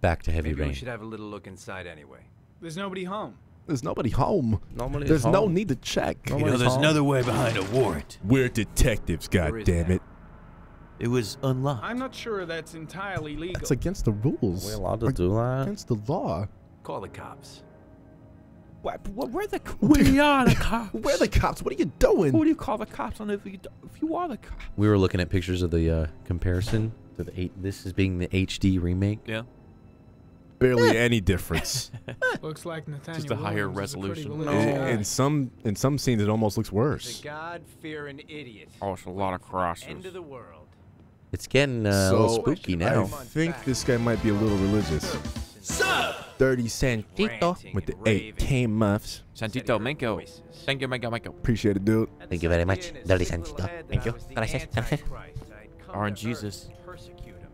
Back to heavy Maybe rain. we should have a little look inside anyway. There's nobody home. There's nobody home. Normally There's no need to check. You know, there's another way behind a warrant. We're detectives, Where God damn it. It was unlocked. I'm not sure that's entirely legal. That's against the rules. We're allowed to do that. Against the law. Call the cops. What, what, where the We are the cops. Where are the cops? What are you doing? Who do you call the cops on if you, if you are the cops? We were looking at pictures of the uh, comparison to the eight. This is being the HD remake. Yeah. Barely any difference. Looks like Nathaniel Just a higher Williams is a resolution. in, in some in some scenes, it almost looks worse. God-fearing idiot. Oh, it's a lot of crosses. End of the world. It's getting uh, a little spooky I now. think this guy might be a little religious. Thirty centito with the eight K muffs. Santito, Menko. Voices. Thank you, Menko, Menko. Appreciate it, dude. Thank you very much. Dirty Santito. Thank you. Gracias. Gracias. Orange Jesus. Persecute him.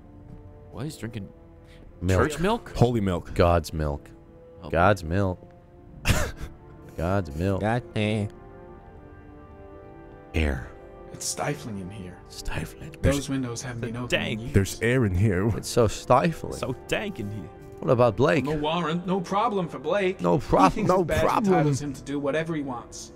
What? He's drinking Milk. church milk? Holy milk. God's milk. Oh. God's milk. God's milk. God damn. Air. It's stifling in here. Stifling. Those windows haven't been open Dang. in years. There's air in here. It's so stifling. So dank in here. what about Blake? No warrant, no problem for Blake. No He prob- thinks no his badge problem. entitles him to do whatever he wants.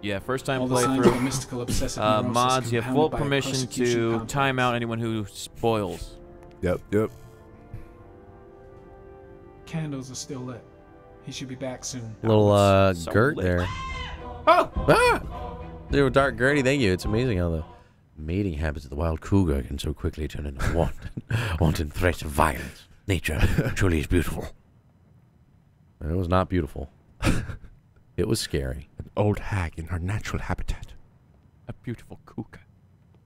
Yeah, first time All the signs of a playthrough. mystical obsessive Uh, mods, you have full compounded by a permission to time out anyone who spoils. Yep, yep. Candles are still lit. He should be back soon. Little uh, So Gert lit. there. Oh! Ah! Little Dark Gertie, thank you. It's amazing how the mating habits of the wild cougar can so quickly turn into wanton, wanton threats of violence. Nature truly is beautiful. It was not beautiful. it was scary. An old hag in her natural habitat. A beautiful cougar.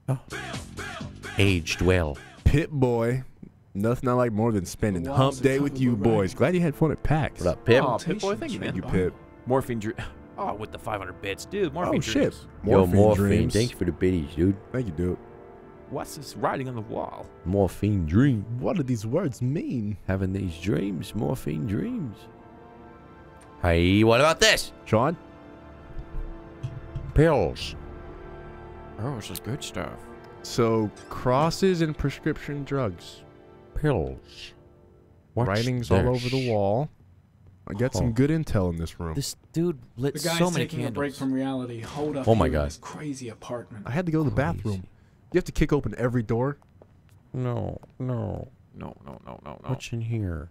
Oh. Aged well. Pit boy. Nothing I like more than spending The hump day with you boys. writing. Glad you had fun at PAX. What up, Pip? Oh, Pip boy, thank you, Thank man. you, Pip. Morphine dream. Oh, with the 500 bits, dude. Morphine Oh shit. dreams. Yo, Morphine morphine. dreams. Thank you for the biddies, dude. Thank you, dude. What's this writing on the wall? Morphine dream. What do these words mean? Having these dreams, morphine dreams. Hey, what about this? Sean? Pills. Oh, this is good stuff. So crosses and prescription drugs. Pills. What's Writings all over the wall. I got Oh. some good intel in this room. This dude lit The guy's so many taking candles. a break from reality. Hold up. Oh my God. This crazy apartment. I had to go to the bathroom. You have to kick open every door. No, no. No, no, no, no, no. What's in here?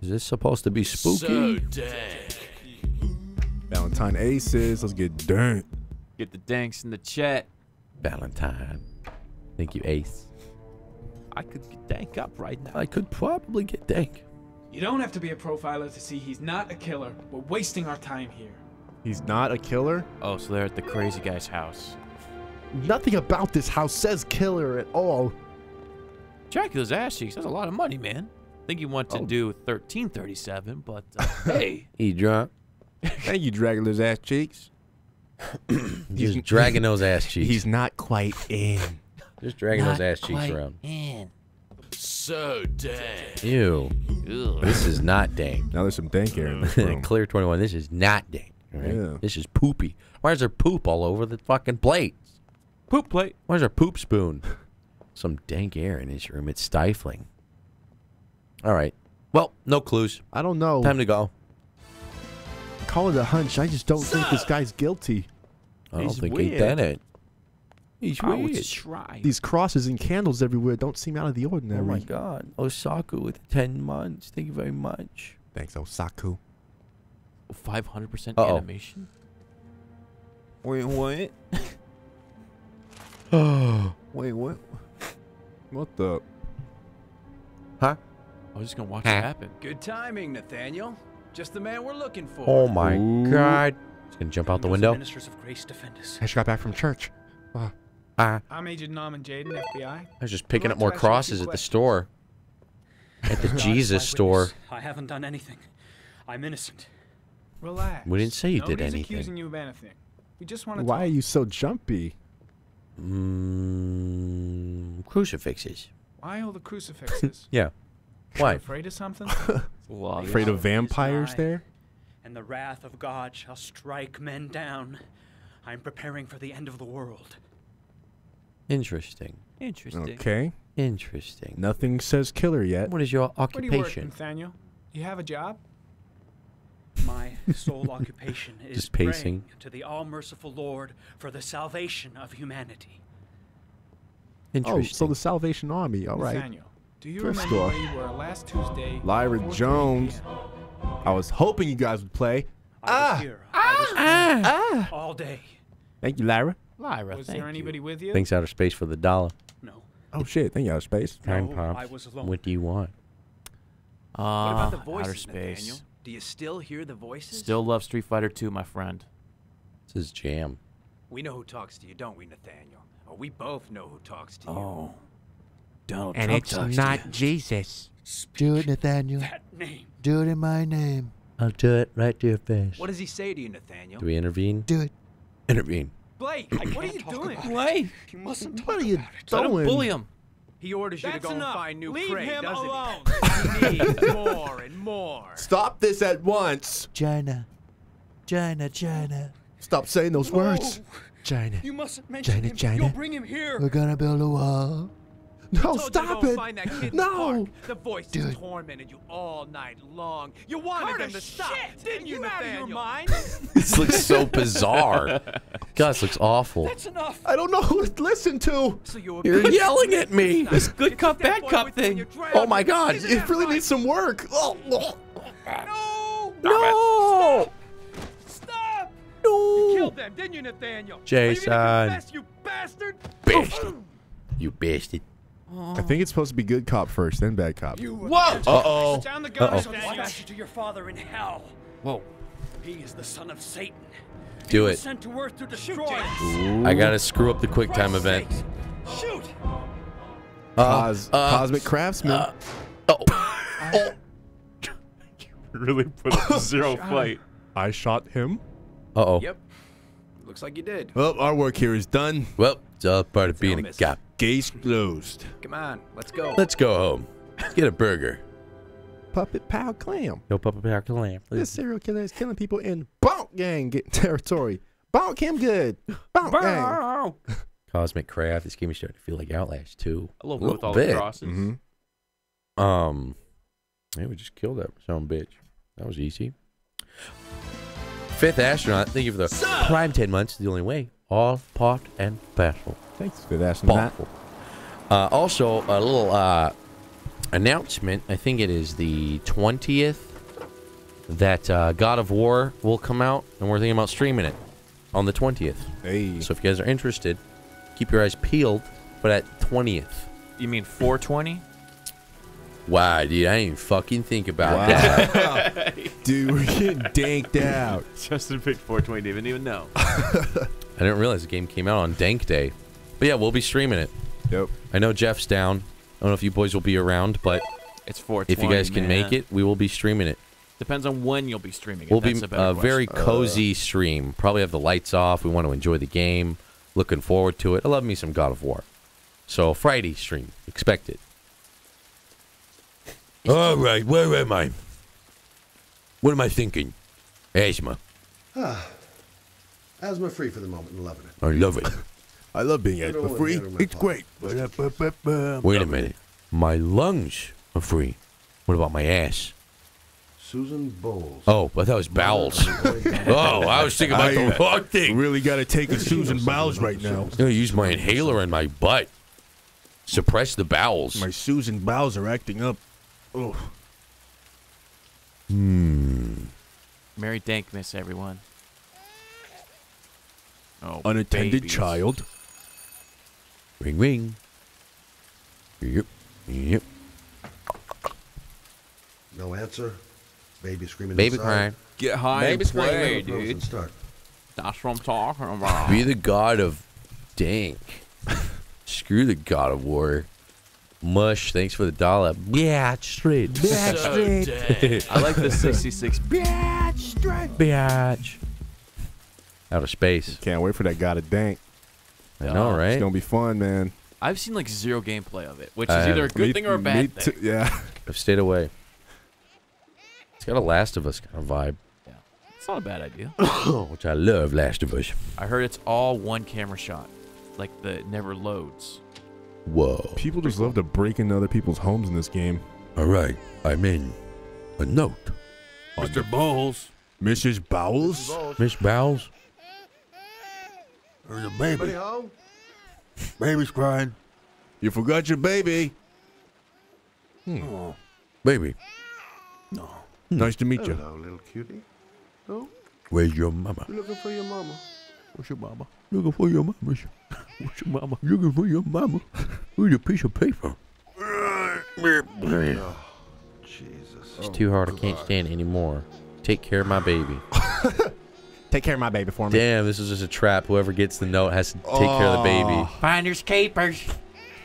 Is this supposed to be spooky? So Valentine Aces. Let's get done. Get the danks in the chat. Valentine. Thank you, Ace. I could get dank up right now. I could probably get dank. You don't have to be a profiler to see he's not a killer. We're wasting our time here. He's not a killer. Oh, so they're at the crazy guy's house. Nothing about this house says killer at all. Dracula's ass cheeks. That's a lot of money, man. I think you want to Oh. do 1337, but uh, hey, He drunk. Thank you, Dracula's ass cheeks. Just dragging those ass cheeks. He's not quite in. Just dragging those ass cheeks quite around. in. So dank. Ew. Ugh. This is not dank. Now there's some dank air in this room. Clear 21. This is not dank. all right? Yeah. This is poopy. Why is there poop all over the fucking plates? Poop plate. Why is there poop spoon? Some dank air in this room. It's stifling. All right. Well, no clues. I don't know. Time to go. Call it a hunch. I just don't think this guy's guilty. I don't He's think he weird. did it. He's I would weird. try. These crosses and candles everywhere don't seem out of the ordinary. Oh my God. Osaka with 10 months. Thank you very much. Thanks, Osaku. 500% Uh-oh. animation. Wait, what? Wait, what? What the? Huh? I was just gonna watch Huh? it happen. Good timing, Nathaniel. Just the man we're looking for. Oh my Ooh. God. He's going to jump out the window. Ministers of Grace defend us. I just got back from church. Uh, Ah, I'm Agent Norman Jayden, FBI. I was just picking up more to ask you a few crosses at the store. At the Jesus store. I haven't done anything. I'm innocent. Relax. We didn't say you did Nobody's anything. accusing you of anything. We just want to Why are you so jumpy? Mm, crucifixes. Why all the crucifixes? Yeah. You Why? afraid of something? Wow, Afraid of vampires there? And the wrath of God shall strike men down. I'm preparing for the end of the world. Interesting. Interesting. Okay. Interesting. Nothing says killer yet. What is your occupation? Where do you work, occupation? Nathaniel? You have a job? My sole occupation is Just pacing. praying to the all-merciful Lord for the salvation of humanity. Interesting. Oh, so the Salvation Army. All right. Nathaniel, do you First remember off, where you were last Tuesday? Lyra Jones. I was hoping you guys would play. I Ah! was here. I was Ah! all day. Thank you, Lyra. Lyra, Was thank there anybody you. with you? Thanks outer space for the dollar. No. Oh shit! Thank you, outer space. Time pops. I was alone. What do you want? Uh, What about the outer voices, space. Nathaniel? Do you still hear the voices? Still love Street Fighter 2, my friend. This is jam. We know who talks to you, don't we, Nathaniel? Or we both know who talks to you. Oh. Donald And Trump it's talks to not you. Jesus. Speak Do it, Nathaniel. that name. Do it in my name. I'll do it right to your face. What does he say to you, Nathaniel? Do we intervene? Do it. Intervene. Blake, I what are you doing? Blake, You mustn't talk What are you about it. Let him doing? bully him. He orders you to go enough. and find new Leave prey, him doesn't alone. he? he needs more and more. Stop this at once. China. China, China. Stop saying those words. No, China. You mustn't mention China, him. China. You'll bring him here. We're gonna build a wall. No, Told you to stop it. Find that kid in the No. The voices Dude. tormented you all night long. You wanted Carter, them to stop, shit! didn't you, you out of your mind? This looks so bizarre. God, this looks awful. That's enough. I don't know who to listen to. So you You're yelling at me. This good You cop, took bad boy cop with you when thing. Oh my. God. Isn't It really right? needs some work. Oh. No! No. Stop! No. You killed them, didn't you, Nathaniel? Jason. Are you confess, you bastard? Bastard. You bastard. I think it's supposed to be good cop first, then bad cop. Whoa. Uh-oh. Down the gun, Uh-oh. So Nathaniel. you to your father in hell. Whoa. He is the son of Satan. Do it. Sent to earth to destroy James. us. I gotta screw up the quick time event. sakes. Shoot! Cos- uh, Cosmic Craftsman. Oh. really put up zero fight. I shot him. Uh oh. Yep. Looks like you did. Well, our work here is done. Well, it's all part of being a cop. Case closed. Come on, let's go. Let's go home. Let's get a burger. Puppet Pal Clam. No Papa Bear Clam. This serial killer is killing people in Bonk Gang territory. Bonk him good. Bonk Gang. Cosmic Craft. This game is starting to feel like Outlast too. I love A it with little all bit. the crosses. Mm-hmm. Um, hey, we just killed that son of a bitch. That was easy. Fifth astronaut. Thank you for the prime ten months. The only way. All part and parcel. Thanks for asking that. Awful. Uh, also, a little uh, announcement. I think it is the 20th that uh, God of War will come out, and we're thinking about streaming it on the 20th. Hey. So if you guys are interested, keep your eyes peeled for that 20th. You mean 420? Wow, dude, I didn't even fucking think about that. Dude, we're getting danked out. Justin picked 420. Didn't even know. I didn't realize the game came out on Dank Day. But yeah, we'll be streaming it. Yep. I know Jeff's down. I don't know if you boys will be around, but It's 420. if you guys can man. make it, we will be streaming it. Depends on when you'll be streaming it. We'll be a a very cozy stream. Probably have the lights off. We want to enjoy the game. Looking forward to it. I love me some God of War. So Friday stream. Expect it. All right, where am I? What am I thinking? Asthma. Ah, Asthma free for the moment and loving it. I love it. I love being Good asthma old free. It's Pop. great. Wait a minute. My lungs are free. What about my ass? Susan Bowles. Oh, I thought it was bowels. oh, I was thinking about the wrong thing. Really got to take a Susan Bowles right now. I'm gonna use my inhaler in my butt. Suppress the bowels. My Susan Bowles are acting up. Oh, Hmm. Merry Dankmas, everyone. Oh, unattended babies. child. Ring ring. Yep. Yep. No answer. Baby screaming Baby inside. crying. Get high Baby and screaming. play, dude. start. That's what I'm talking about. Be the god of dank. Screw the god of war. Mush, thanks for the dollar. Yeah, straight. So dead. I like the 66. Bitch. Out of space. Can't wait for that God of Dank. I know, Yeah. It's gonna be fun, man. I've seen like zero gameplay of it, which is I either a good Me- thing or a me bad thing. too- yeah. I've stayed away. It's got a Last of Us kind of vibe, Yeah. It's not a bad idea. which I love. Last of Us. I heard it's all one camera shot, like the it never loads. Whoa. People just love to break into other people's homes in this game. All right, I'm in. A note. Mr. Bowles. Mrs. Bowles? Miss Bowles? There's a Anybody baby. home? Baby's crying. You forgot your baby. Hmm. Oh, Baby, no. Hmm. Nice to meet you. Hello, little cutie. Oh, where's your mama? you're looking for your mama. Where's your mama? Looking for your mama. Where's your mama? Looking for your mama. With a piece of paper. Oh, Jesus. It's too hard. I can't oh, stand it anymore. Take care of my baby. Take care of my baby for me. Damn, this is just a trap. Whoever gets the note has to take care of the baby. Finders keepers.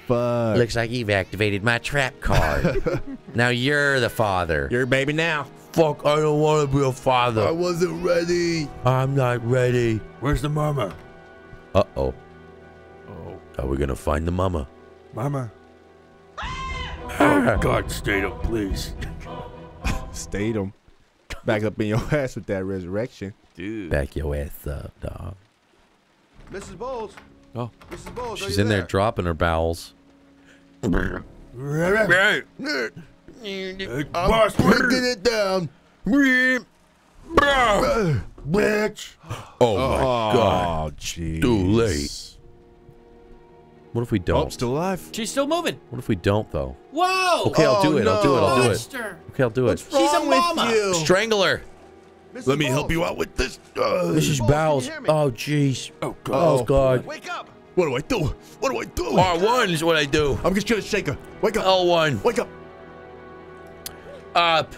Fuck. Looks like you've activated my trap card. now you're the father. You're your baby now. Fuck, I don't want to be a father. I wasn't ready. I'm not ready. Where's the mama? Uh oh. Oh, Are we gonna find the mama? mama. Oh, God, stay up, please. Stayed him. Back up in your ass with that resurrection. Dude. Back your ass up, dog. Mrs. Bowles. Oh. Mrs. Bowles, She's in there there? dropping her bowels. Right. Boss, it down. bitch. Oh my oh, god. Oh, jeez. Too late. What if we Oh, don't? still alive. She's still moving. What if we don't though? Whoa! Okay, I'll do Oh, it. I'll do it. I'll oh, do it. Monster. Okay, I'll do it. What's She's a mama. Strangle her. Mrs. Let me help you out with this. Uh, Mrs. Bowles, Bowles. can you hear me? Oh jeez. Oh, God. Oh god. Wake up. what do I do? What do I do? R1 is what I do. I'm just gonna shake her. Wake up. L1. Wake up. Up.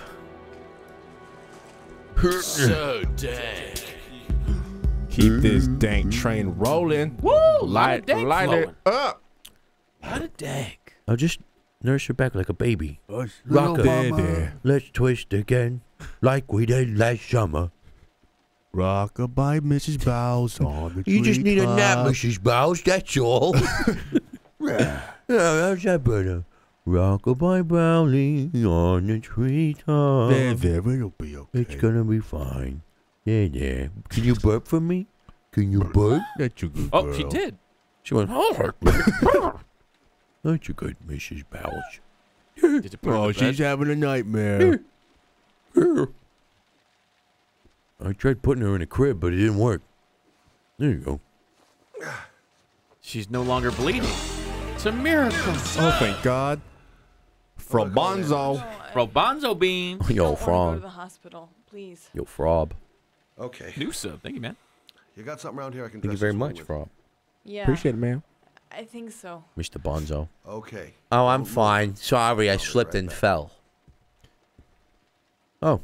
So dang. Keep this dank train rolling. Woo! Light, Light, dank light flowing. it up. Lot of dank. I'll just nurse her back like a baby. Rock Rock her. There, there. Let's twist again, like we did last summer. Rockabye, Mrs. Bowles on the You just need a nap. Mrs. Bowles. That's all. yeah, how's that better? Rockabye Brownie on the treetop. There, there, it'll be okay. It's gonna be fine. Yeah, yeah. Can you burp for me? Can you burp? That's a good Oh, she did. She went, oh, That's a good Mrs. Bowles. Did you put oh, her Oh, she's having a nightmare. I tried putting her in a crib, but it didn't work. There you go. She's no longer bleeding. It's a miracle. oh, thank God. Frobonzo. Robonzo beam. Yo, Don't wanna go to the hospital, please. Yo, Frob. Okay. New sub. Thank you, man. You got something around here I can Thank you very much, with? Frob. Yeah, Appreciate it, man. I think so. Mr. Bonzo. Okay. Oh, I'm fine. Sorry, I slipped right and back. fell. Oh,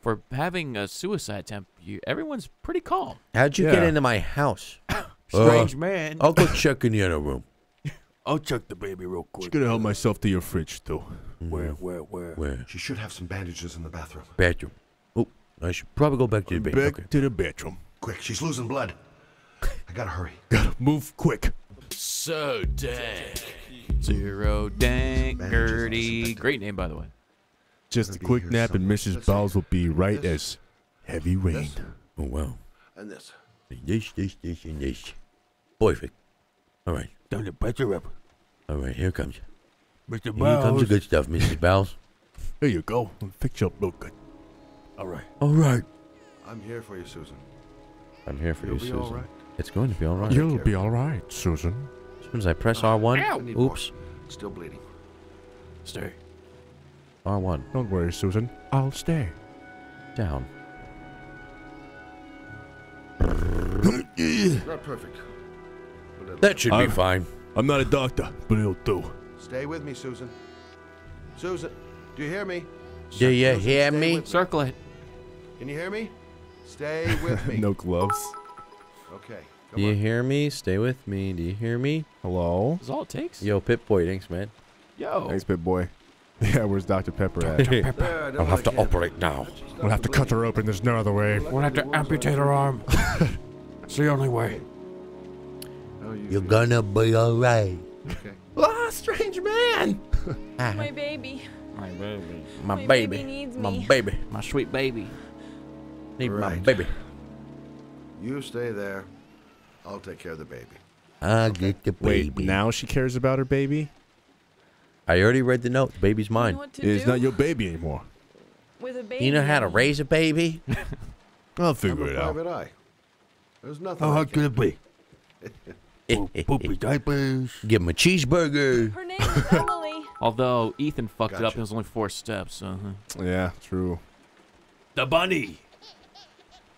For having a suicide attempt, you everyone's pretty calm. how'd you get Yeah. into my house? Strange Uh, man. I'll go check in the other room. I'll check the baby real quick. Just quick. gonna help myself to your fridge, too. Where, where, where? Where? She should have some bandages in the bathroom. Bathroom. Oh, I should probably go back to the bed. Back Okay. to the bedroom. Quick, she's losing blood. I gotta hurry. Gotta move quick. So dang. Zero dang Bandages Gertie. also. Great name, by the way. Just a quick nap and. Mrs. This Bowles will be right This. as heavy rain. This Oh, wow. and this. This, this, this, and this. Perfect. All right. Time to bet you up. All right, here comes. Mr. Here comes the good stuff, Mrs. Bowles. Here you go. Fix you up real good. All right. All right. I'm here for you, Susan. I'm here for You'll you, be Susan. all right. It's going to be all right. You'll be all right, Susan. As soon as I press R1, I need more. oops, Still bleeding. Stay. R1, Don't worry, Susan. I'll stay. down. Not perfect. That should be I'm- fine. I'm not a doctor, but it'll do. Stay with me, Susan. Susan, do you hear me? Do you Susan, hear me? Circle it. Can you hear me? Stay with me. no gloves. Okay. Come Do you on. hear me? Stay with me. Do you hear me? Hello? That's all it takes. Yo, Pip Boy, thanks, man. Yo. Thanks, Pit Boy. Yeah, where's Dr. Pepper at? There, do I'll have to operate now. we'll have to cut her open. There's no other way. We'll have to amputate her arm. it's the only way. You- You're gonna be alright. Okay. Ah, strange man! My baby. My baby. My, My baby. baby needs my me. baby. My sweet baby. Need my baby. You stay there. I'll take care of the baby. I get the baby. Wait, baby. now she cares about her baby? I already read the note. The baby's You know mine. It's do not your baby anymore. with a baby. You know how to raise a baby? I'll I'm figure a it out. eye. There's nothing. Oh, how can't could it be? Give Poopy diapers. Give him a cheeseburger. Her name is Emily. Although Ethan fucked it up, Gotcha. it was only four steps. Uh-huh. Yeah, true. The bunny.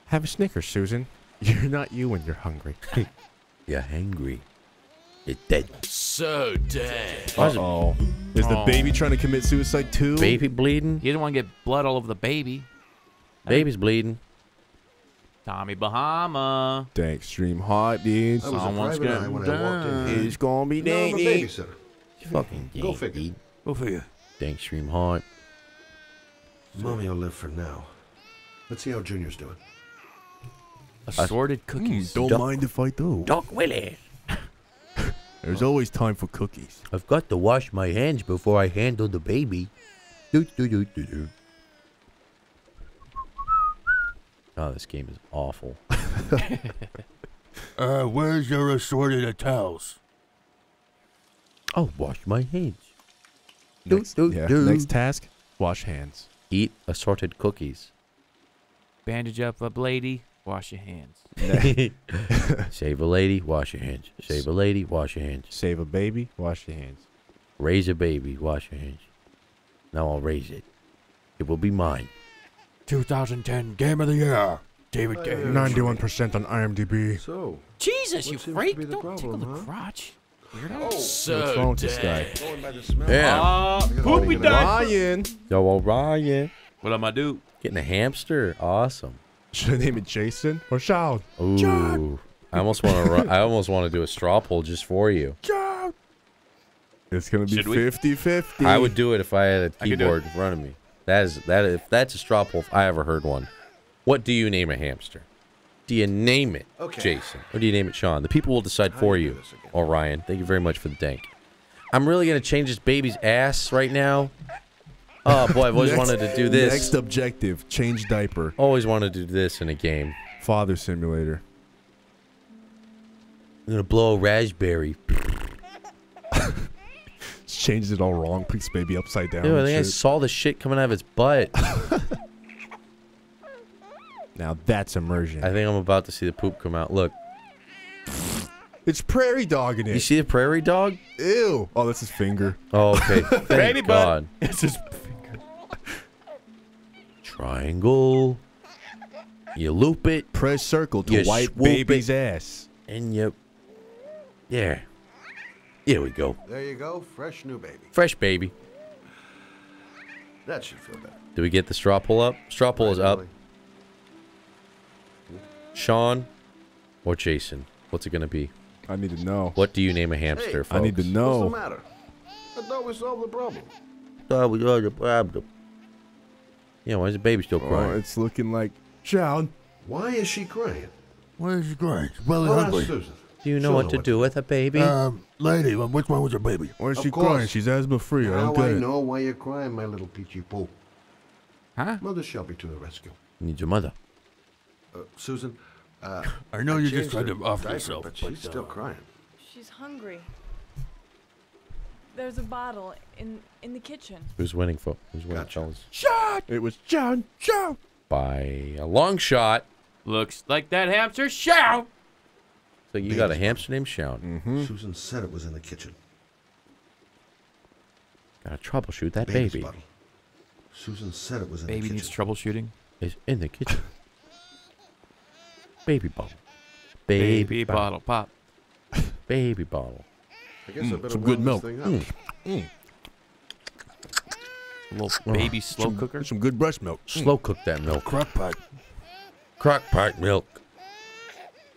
Have a Snickers, Susan. You're not you when you're hungry. You're hangry. You're dead. So dead. Why is it oh. Is the baby trying to commit suicide too? baby bleeding? He didn't want to get blood all over the baby. Baby's bleeding. Tommy Bahama. The extreme hot, dude. I was a Someone's private eye getting when I walked in. It's gonna be Now I'm a babysitter. Fucking Go yank, figure. dude. Go figure. Dank stream hot. Mommy will live for now. Let's see how Junior's doing. Assorted mm. cookies. Don't Duck- mind if I do. Doc Willie. There's always time for cookies. I've got to wash my hands before I handle the baby. Do, do, do, do, do. Oh, this game is awful. Uh, where's your assorted of towels? I'll wash my hands. Do, Next, do, yeah, do. next task, wash hands. Eat assorted cookies. Bandage up a lady. Wash your hands. Save a lady, wash your hands. Save a lady, wash your hands. Save a baby, wash your hands. Raise a baby, wash your hands. Now I'll raise it. It will be mine. 2010 Game of the Year. David Uh, Cage. 91% on IMDb. So, Jesus, you seems freak! Don't problem, tickle the huh? crotch. Weirdo. What's wrong with this guy? going by the. Yeah. Uh, I gotta poopy clean. Ryan! Yo, all right. What am I do? Getting a hamster. Awesome. Should I name it Jason or Sean? Ooh. I almost want to run, I almost want to do a straw poll just for you. John. It's gonna be Should 50-50. I would do it if I had a I could do it. keyboard in front of me. That is that if that's a straw poll if I ever heard one. What do you name a hamster? Do you name it Okay. Jason? Or do you name it Sean? The people will decide for you you. do this again? Or Ryan. Thank you very much for the dank. I'm really gonna change this baby's ass right now. Oh boy, I've always Next- wanted to do this. Next objective, change diaper. Always wanted to do this in a game. Father simulator. I'm gonna blow a raspberry. Changed it all wrong. Puts baby upside down. Dude, I and think I saw the shit coming out of its butt. Now that's immersion. I think I'm about to see the poop come out. Look, it's prairie dog in you it. see the prairie dog? Ew. Oh, that's his finger. Oh, okay. Thank God. It's just Triangle. You loop it Press circle to You wipe swoop baby's ass. and you. Yeah. Here we go. There you go. Fresh new baby. Fresh baby. That should feel better. Do we get the straw pull up? Straw pull is up. Sean or Jason? What's it gonna be? I need to know. What do you name a hamster? Hey, folks? I need to know. What's know. the matter? I thought we solved the problem. Oh, we got the problem. Yeah, why is the baby still Oh, crying? it's looking like child. Why is she crying? Where's your grind? Really I'll ask hungry. Susan. do you know She'll what to do with a baby? Um, lady, which one was your baby? Where's Of she course. crying? She's asthma free. I Now don't I know why you're crying, my little peachy poo. huh? Mother Shelby to the rescue. Need your mother. Uh, Susan, uh, I know you just changed tried to offer diaper, yourself, but she's but, still uh, crying. She's hungry. There's a bottle in in the kitchen. Who's winning, folks? Who's winning, Gotcha. fellas? Shot! It was John. John. By a long shot. Looks like that hamster shout. So you got a Baby's hamster named Sean. Mm-hmm. Susan said it was in the kitchen. Gotta troubleshoot that Baby's baby. bottle. Susan said it was in Baby the needs kitchen. troubleshooting. It's in the kitchen. baby bottle. Baby bottle pop. Baby bottle. I guess I Mm, better some good warm this milk. thing up. Mm. A little baby slow some, cooker. Some good breast milk. Slow cook that milk. Crock pot. Crock pot milk.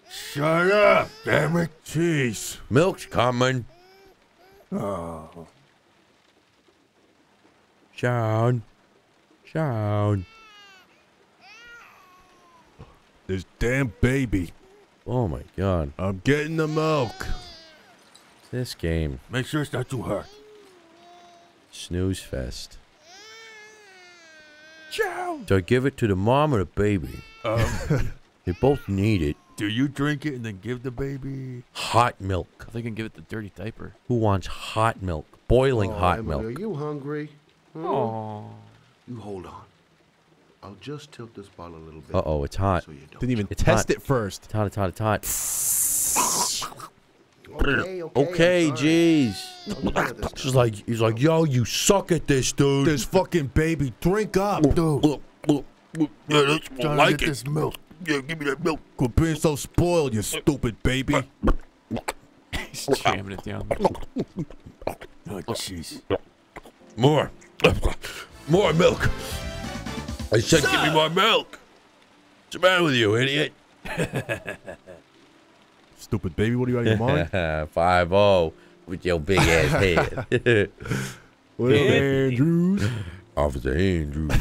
Shut up, damn it. Jeez. Milk's coming. Oh. Sean. Sean. This damn baby. Oh my god. I'm getting the milk. This game. Make sure it's not too hard. Snooze fest. Ciao. Do I give it to the mom or the baby? Um, They both need it. Do you drink it and then give the baby? Hot milk. They can give it the dirty diaper. Who wants hot milk? Boiling Oh, hot Emily, milk. Are you hungry? Huh? Oh. You hold on. I'll just tilt this bottle a little bit. Uh oh, it's hot. So you don't Didn't even It's test hot. it first. It's hot, it's hot, it's hot. Okay, okay. Okay, jeez. I'll try this She's like, he's like, yo, you suck at this, dude. This fucking baby, drink up, dude. Yeah, that's Trying to like get it. this milk. Yeah, give me that milk. Quit being so spoiled, you stupid baby. He's jamming it down. Oh, jeez. More. More milk. I said, give me more milk. What's the matter with you, idiot? Stupid baby, what are you out of your mind? Five oh with your big ass head. What up, Andrews? Officer Andrews.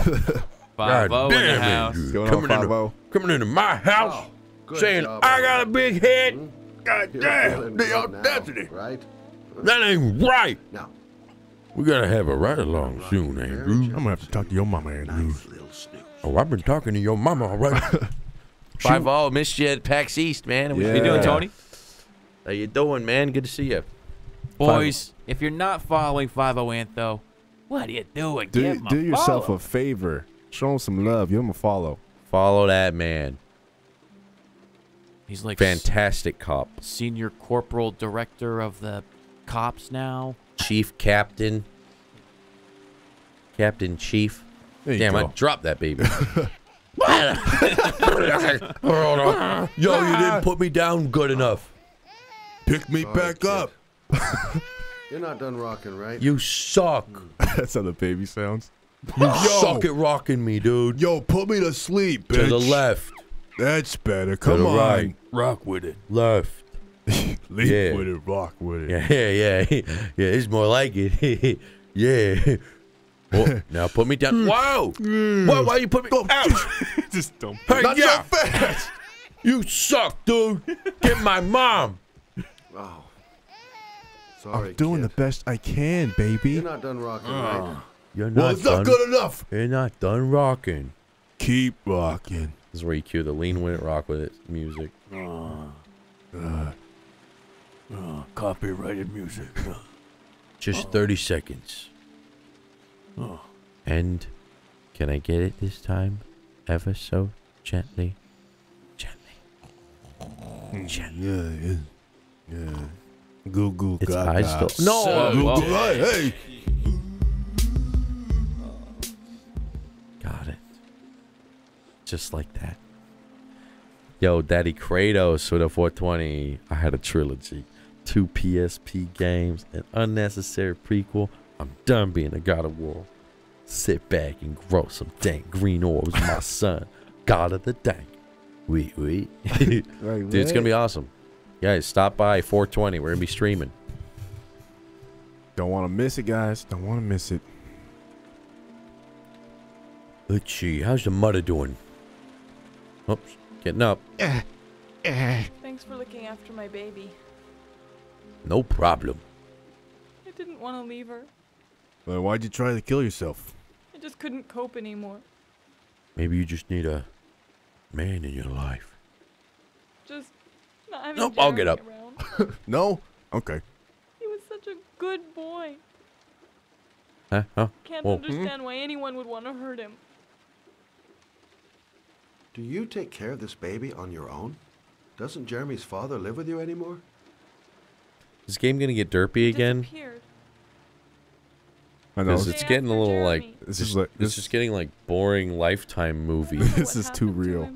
Five God oh in the house. Andrews. Going Coming on, into, oh? coming into my house Oh, saying, job, I got a big head. Mm-hmm. God You're damn, feeling the good now, audacity. right? That ain't right. Now, We gotta have a ride along soon, very Andrews. I'm gonna have to talk to your mama, Andrews. nice. Oh, I've been talking to your mama already. Five oh, missed you at PAX East, man. What Yeah. you doing, Tony? How you doing, man? Good to see you. Boys, if you're not following 50 Antho, what are you doing? Do, Give him a yourself follow. a favor. Show him some love. Give him a follow. Follow that man. He's like Fantastic cop. senior corporal director of the cops now. Chief Captain. Captain Chief. There you Damn, I go. dropped that baby. Hold on. Yo, you didn't put me down good enough. Pick me Sorry, back kid. up. You're not done rocking, right? You suck. That's how the baby sounds. You suck at rocking me, dude. Yo, put me to sleep, bitch. To the left. That's better. Come the on. right. Rock with it. Left. Leap Yeah. with it, rock with it. Yeah, yeah, yeah. Yeah, it's more like it. yeah. Oh, now put me down. Hmm. Whoa! Hmm. Why, why you put me? Ouch! Just don't. Hey, Not yeah. so fast. You suck, dude. Get my mom. Oh. Sorry, I'm doing kid. the best I can, baby. You're not done rocking, ah. right? You're not Well, it's done. not good enough. You're not done rocking. Keep rocking. This is where you cue the lean with it, rock with it music. Oh, copyrighted music. Just 30 seconds. Oh. And can I get it this time? Ever so gently. Gently. Gently. Yeah, yeah, yeah. Goo goo Its gaga. eyes still. No! So- Goo Well- goo. Hey, hey. Got it. Just like that. Yo, Daddy Kratos with a 420. I had a trilogy. Two PSP games, an unnecessary prequel. I'm done being a God of War. Sit back and grow some dank green orbs, my son. God of the dank. Wee wee. Dude, Like, it's gonna be awesome. Guys, stop by 420. We're gonna be streaming. Don't want to miss it, guys. Don't want to miss it. Let's see. How's the mother doing? Oops. Getting up. Eh, eh. Thanks for looking after my baby. No problem. I didn't want to leave her. Well, why'd you try to kill yourself? I just couldn't cope anymore. Maybe you just need a man in your life. Just not having Nope, I'll get up. No? Okay. He was such a good boy. Huh? Huh? Can't Whoa. Hmm? understand why anyone would want to hurt him. Do you take care of this baby on your own? Doesn't Jeremy's father live with you anymore? Is this game gonna get derpy again? Disappeared. I know. Because it's getting a little like Jeremy. This this is like it's just getting like boring lifetime movie. I don't know This is too happened to real.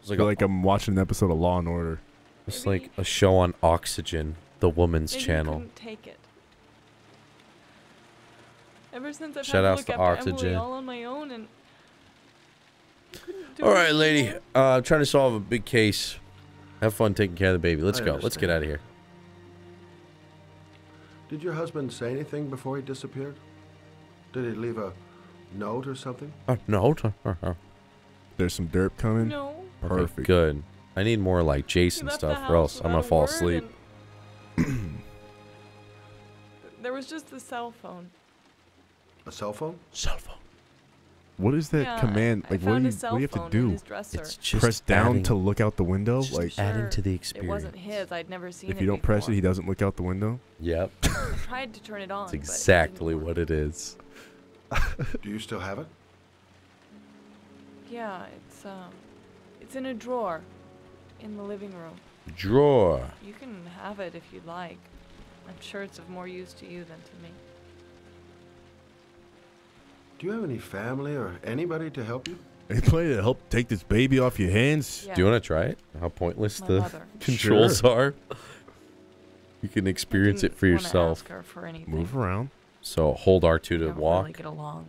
It's like, a, like I'm watching an episode of Law and Order. it's like a show on Oxygen, the woman's Maybe channel. couldn't take it. Ever since I've Shout had outs to to look after Oxygen. Emily all on my own and. I couldn't do All it right, lady. Uh, I'm trying to solve a big case. Have fun taking care of the baby. Let's I go. Let's get out of here. Did your husband say anything before he disappeared? Did he leave a note or something? A note? There's some derp coming. No. Okay, Perfect. Good. I need more like Jason stuff, or else I'm gonna fall asleep. and- there was just the cell phone. A cell phone? Cell phone. What is that Yeah, command? Like, what do you, what do you have to do? It's just Press down adding- to look out the window. just Like, adding Sure, to the It experience. wasn't his. I'd never seen if it you don't press it, he doesn't look out the window. Yep. I tried to turn it on. That's but it exactly what it is. Do you still have it? Yeah, it's um, it's in a drawer, in the living room. Drawer. You can have it if you'd like. I'm sure it's of more use to you than to me. Do you have any family or anybody to help you? Anybody to help take this baby off your hands? Yeah. Do you want to try it? How pointless My the mother. controls Sure. are. You can experience it for yourself. Ask her for anything. Move around. So hold R2 to don't walk. Really get along.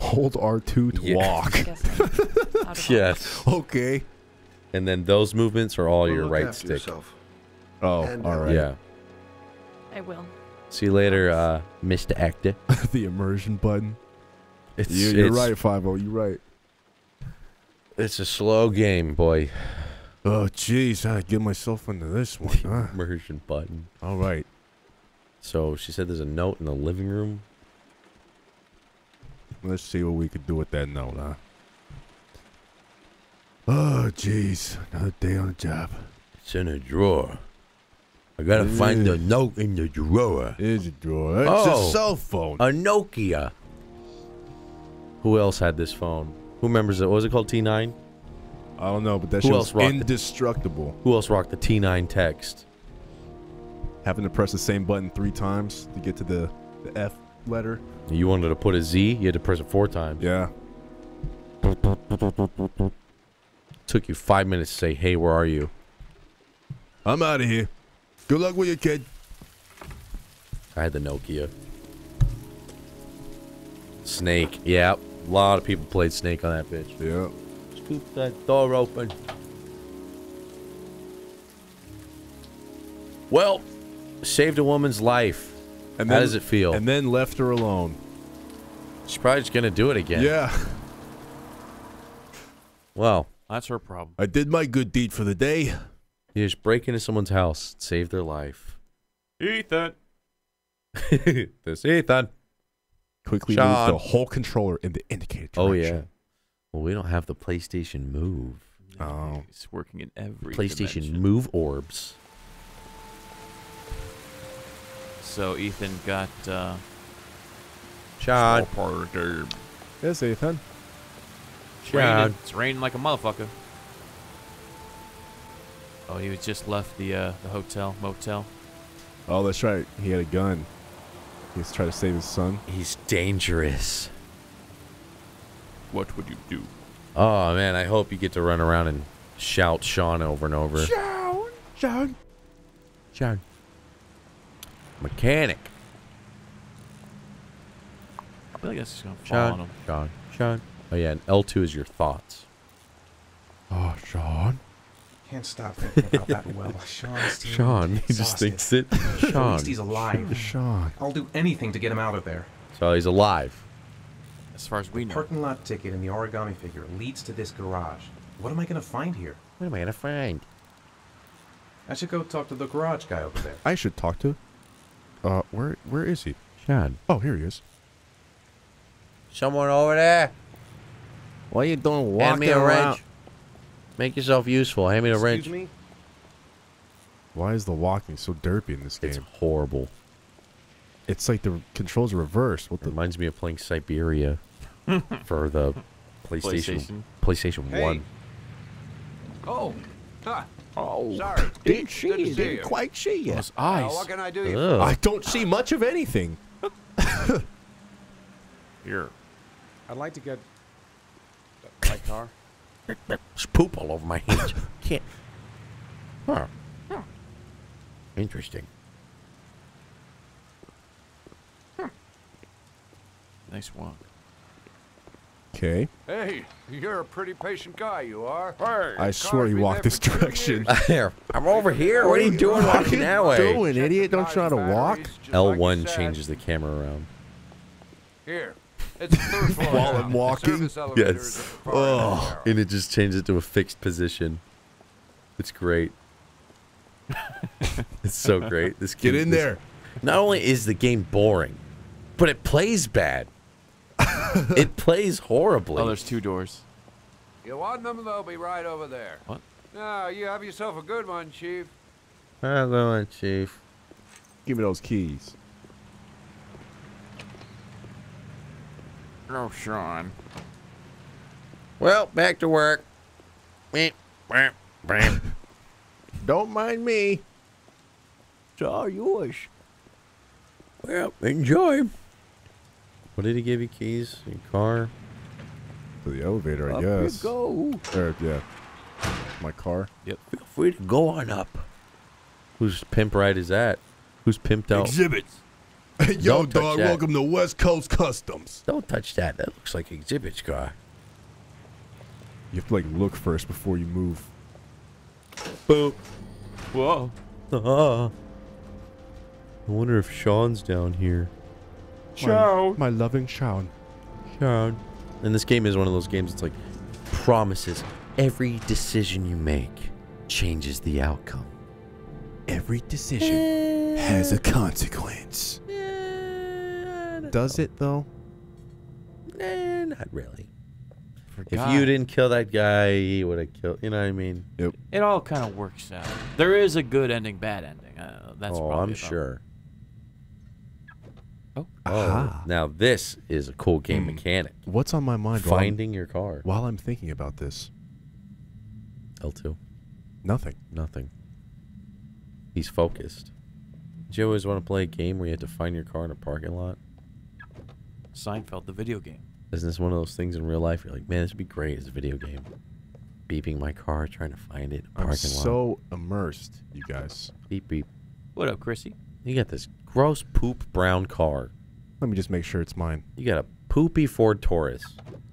Hold R2 to Yeah. walk. I guess I'm out of Yes. okay. And then those movements are all Well, your right stick. Yourself. Oh, And, all uh. Yeah. I will. See you later, uh, Mr. Actor. the immersion button. It's, You, you're it's, right, Five O. You're right. It's a slow game, boy. Oh, jeez, I get myself into this one. Huh? Immersion button. All right. So she said there's a note in the living room. Let's see what we could do with that note, huh? Oh, jeez, another day on the job. It's in a drawer. I gotta find the note in the drawer. Here's a drawer. It's Oh. a cell phone. A Nokia. Who else had this phone? Who remembers it? What was it called? T9? I don't know, but that Who show's else rocked it? indestructible. Who else rocked the T9 text? Having to press the same button three times to get to the, the F letter. You wanted to put a Z, you had to press it four times. Yeah. Took you five minutes to say, hey, where are you? I'm out of here. Good luck with your kid. I had the Nokia. Snake. Yeah, a lot of people played Snake on that bitch. Yeah. Scoop that door open. Well, saved a woman's life. And How then- does it feel? And then left her alone. She's probably just gonna do it again. Yeah. Well, That's her problem. I did my good deed for the day. you just break into someone's house, save their life. Ethan. this Ethan. Quickly Sean. moved the whole controller in the indicated direction. Oh yeah. Well, we don't have the PlayStation Move. Oh. It's working in every PlayStation dimension. Move orbs. So Ethan got uh, Sean. teleported. Yes, Ethan. It's raining. It's raining like a motherfucker. Oh, he was just left the uh, the hotel motel. Oh, that's right. He had a gun. He was trying to save his son. He's dangerous. What would you do? Oh man, I hope you get to run around and shout Sean over and over. Sean! Sean! Sean. Mechanic. I feel like that's just gonna fall on Sean. him. Sean. Sean. Oh yeah, and L2 is your thoughts. Oh, Sean. Can't stop thinking about that well. Sean's still Sean. He just thinks it. At Sean. least he's alive. Sean. I'll do anything to get him out of there. So he's alive. As far as we know. Parking lot ticket and the origami figure leads to this garage. What am I gonna find here? What am I gonna find? I should go talk to the garage guy over there. I should talk to. Uh, where where is he? Sean. Oh, here he is. Someone over there. What are you doing Hand me a wrench. Make yourself useful. Hand me the wrench. Excuse me? Why is the walking so derpy in this game? It's horrible. It's like the controls are reversed. What It the? reminds me of playing Syberia for the PlayStation PlayStation. PlayStation Hey. One. Oh, ha. Oh, Sorry. didn't see Good to you. Didn't quite see you. Those eyes. what can I do? you Ugh. I don't see much of anything. Here. I'd like to get My car. There's poop all over my hands. Can't. Huh. Interesting. Nice walk. Okay. Hey, you're a pretty patient guy, you are. I swear you walked this direction. I'm over here. What are you doing walking that way? doing, idiot? Don't try to walk. L1 changes the camera around. Here. It's third floor. While. I'm walking? Service elevator is Yes. at the far end of Oh, and it just changes it to a fixed position. It's great. it's so great. This Get in this- there. Not only is the game boring, but it plays bad. it plays horribly. Oh, there's two doors. You want them? They'll be right over there. What? No, you have yourself a good one, Chief. Hello, on, Chief. Give me those keys. Oh, Sean. Well, back to work. Don't mind me. It's all yours. well, enjoy. What did he give you? Keys? Your car? To the elevator, I Up guess. you go. Or, yeah. My car. Yep. Feel free to go on up. Whose pimp ride is that? Who's pimped out? Exhibits. Yo, Don't touch dog, that. welcome to West Coast Customs. Don't touch that. That looks like an exhibit car. You have to, like, look first before you move. Boop. Whoa. Ah. I wonder if Sean's down here. My, my loving Sean. Sean. And this game is one of those games that's like promises every decision you make changes the outcome. Every decision has a consequence. Does it, though? Nah, not really. If you didn't kill that guy, he would have killed. You know what I mean? It all kind of works out. There is a good ending, bad ending. Uh, that's oh, probably I'm about- sure. Oh. Aha. now this is a cool game Hmm. mechanic. What's on my mind while I'm- Finding your car. while I'm thinking about this? L2. Nothing. Nothing. He's focused. Did you always want to play a game where you had to find your car in a parking lot? Seinfeld, the video game. Isn't this one of those things in real life? You're like, man, this would be great as a video game. Beeping my car, trying to find it. in a I'm Parking lot. so immersed, you guys. Beep beep. What up, Chrissy? You got this gross poop brown car. Let me just make sure it's mine. You got a poopy Ford Taurus.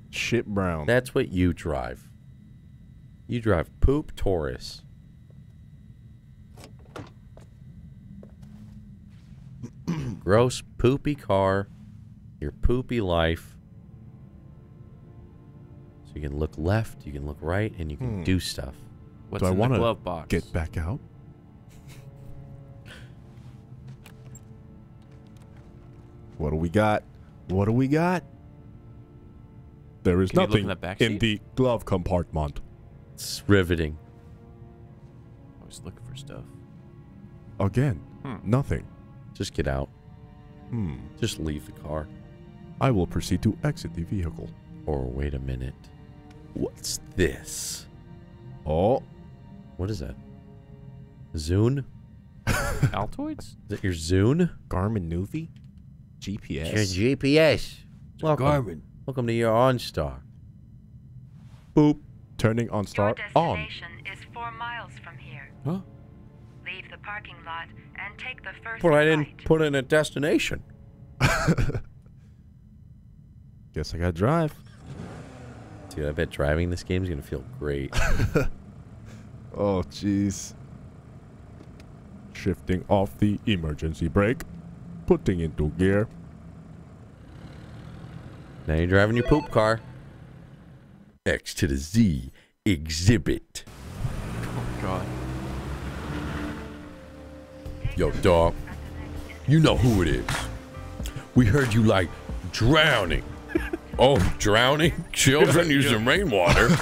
Shit brown. That's what you drive. You drive poop Taurus. Gross poopy car. Your poopy life. So you can look left, you can look right, and you can Hmm. do stuff. What's Do I in the wanna glove box? Get back out. what do we got? What do we got? There is Can nothing in the back in the glove compartment. It's riveting. Always looking for stuff. Again, Hmm. nothing. Just get out. Hmm. Just leave the car. I will proceed to exit the vehicle. Or wait a minute. What's this? Oh, What is that? Zune? Altoids? Is that your Zune? Garmin Nuvi? It's your GPS? GPS. Welcome. Garmin. Welcome to your OnStar. Boop. Turning on Your start on. destination is four miles from here. Huh? Leave the parking lot and take the first But I didn't put in a destination. Guess I gotta drive. Dude, I bet driving this game is going to feel great. Oh, jeez. Shifting off the emergency brake. Putting into gear. now you're driving your poop car. X to the Z exhibit. Oh, God. Yo, dog. You know who it is. We heard you like drowning. Oh, drowning? Children using rainwater.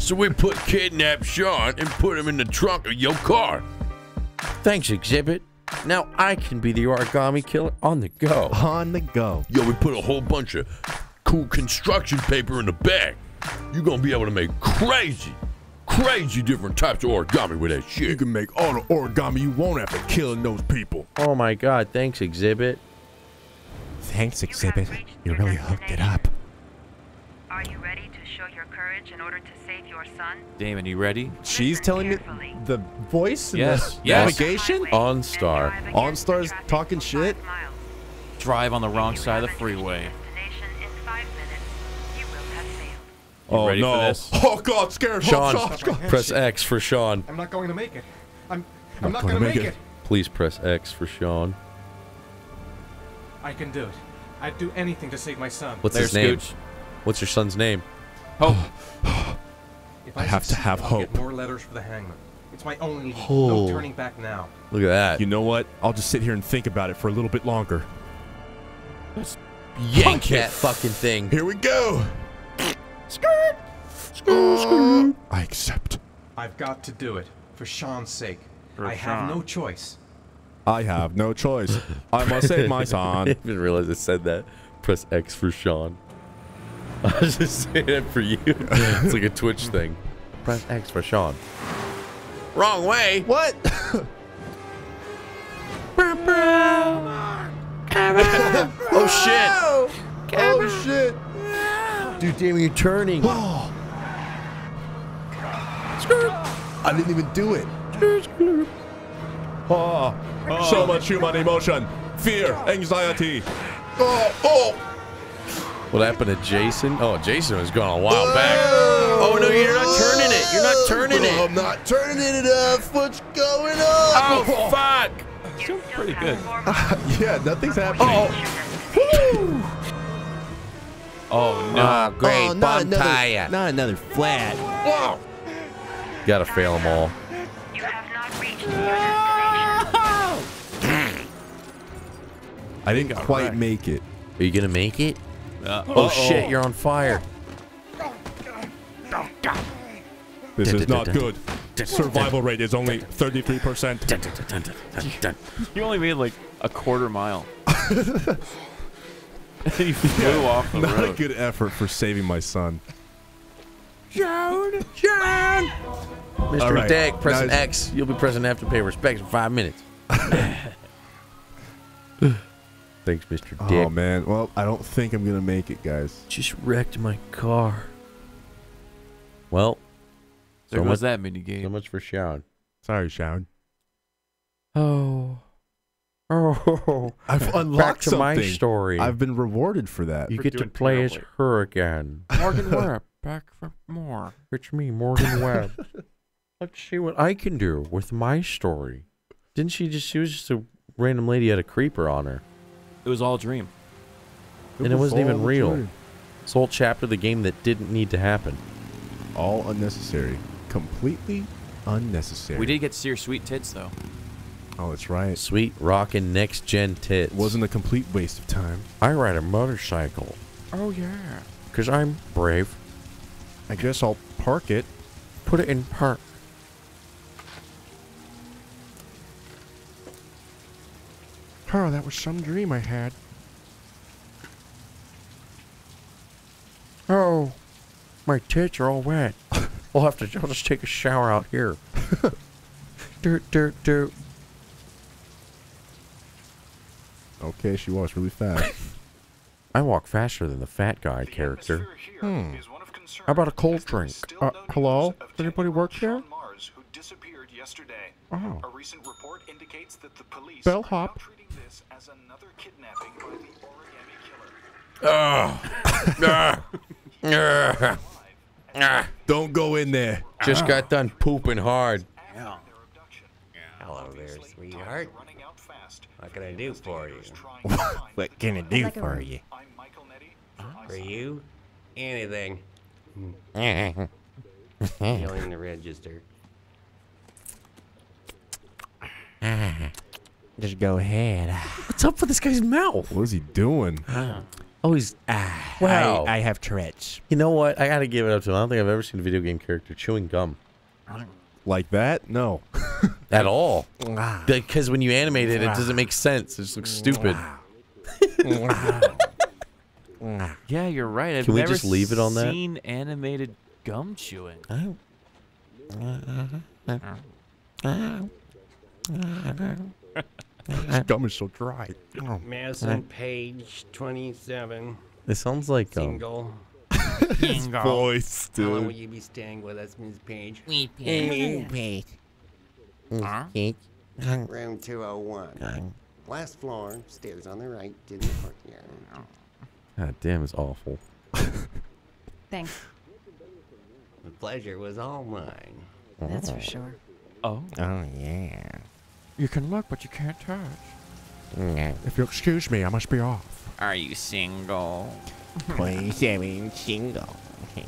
So we put kidnapped Sean and put him in the trunk of your car. Thanks, Exhibit. Now I can be the origami killer on the go. On the go. Yo, we put a whole bunch of cool construction paper in the bag. You're gonna be able to make crazy, crazy different types of origami with that shit. You can make all the origami you want after killing those people. Oh my god, thanks, Exhibit. Thanks, You have reached your destination. Are you ready to show your courage in order to save your son? Damon, you ready? She's Listen telling me the voice and Yes, the yes. navigation? OnStar. OnStar's talking shit? Drive on the wrong side of the freeway. Oh ready for no! this? Oh god, scared. Sean, Oh, Sean. press X for Sean. I'm not going to make it. I'm Not I'm not gonna going to make make it. it. Please press X for Sean. I can do it. I'd do anything to save my son. What's There's his name? Scooch. What's your son's name? Oh, If I have to succeed, have I'll get hope. more letters for the hangman. It's my only lead. Oh. No turning back now. Look at that. You know what? I'll just sit here and think about it for a little bit longer. that's yank that fucking thing. Here we go. Skirt. Uh, I accept. I've got to do it. For Sean's sake. For I have no choice. I have no choice. I must save my son. I son. didn't realize it said that. Press X for Sean. I was just saying it for you. it's like a Twitch thing. Press X for Sean. Wrong way. What? Oh shit. Oh shit. Dude, damn, you're turning. I didn't even do it. Oh, so much human emotion, fear, anxiety. Oh, oh. What happened to Jason? Oh, Jason was gone a while back. Oh no, you're not turning it. You're not turning it. I'm not turning it enough. What's going on? Oh fuck. Still pretty good. yeah, nothing's happening. Oh oh no. Ah, great. Oh, not Bum another, tire. not another flat. Gotta fail them all. You have not reached I didn't quite wrecked. make it. Are you gonna make it? Uh, Oh shit, you're on fire. This is not good. Survival rate is only 33%. Dun, dun, dun, dun, dun, dun, dun. You only made like a quarter mile. and you flew off the Not a good effort for saving my son. John, John. Mr. All right, Dick, pressing guys. X. You'll be pressing F to pay respects in five minutes. Thanks, Mr. Oh, Dick. Oh man. Well, I don't think I'm gonna make it, guys. Just wrecked my car. Well, There so goes much, that mini game. so much for Sean. Sorry, Sharon. Oh. Oh. I've unlocked Back unlocked to my story. I've been rewarded for that. you for get to doing play as her again. Morgan Webb, back for more. It's me, Morgan Webb. Let's see what I can do with my story. Didn't she just? She was just a random lady had a creeper on her, It was all a dream. and it was wasn't even real. true. This whole chapter of the game that didn't need to happen. All unnecessary. Completely unnecessary. We did get to see your sweet tits though. Oh, that's right. Sweet rockin' next gen tits. Wasn't a complete waste of time. I ride a motorcycle Oh yeah. because I'm brave. I guess I'll park it. Put it in park. Oh, that was some dream I had. Oh, my tits are all wet. We'll have to. I'll just take a shower out here. dirt, dirt, dirt. Okay, she walks really fast. I walk faster than the fat guy character. Hmm. How about a cold drink? Uh, hello? Does anybody work here? Mars, who disappeared yesterday. Oh. A recent report indicates that the police Bellhop. are now treating this as another kidnapping by the origami killer. Ah. Ah. Don't go in there. Just got done pooping hard. Hello there, sweetheart. What can I do for you? What can I do for you? For you? Anything. Feeling the register. Just go ahead. What's up with this guy's mouth? What is he doing? Oh, he's Ah, wow. I, I have Tourette's. you know what? I gotta give it up to him. I don't think I've ever seen a video game character chewing gum Like that? No. at all. Ah. Because when you animate it, it doesn't make sense. It just looks stupid. Yeah, you're right. I've Can we never just leave it on that? Seen animated gum chewing. Oh. His gum is so dry. Madison Paige 27. It sounds like um, Single. His voice, How long will dude. you be staying with us, Ms. Paige? Wait, Room 201. Last floor, stairs on the right, to the courtyard. God damn, it's awful. Thanks. The pleasure was all mine. That's for sure. Oh. Oh, yeah. You can look, but you can't touch. If you'll excuse me, I must be off. Are you single? Please, I'm single.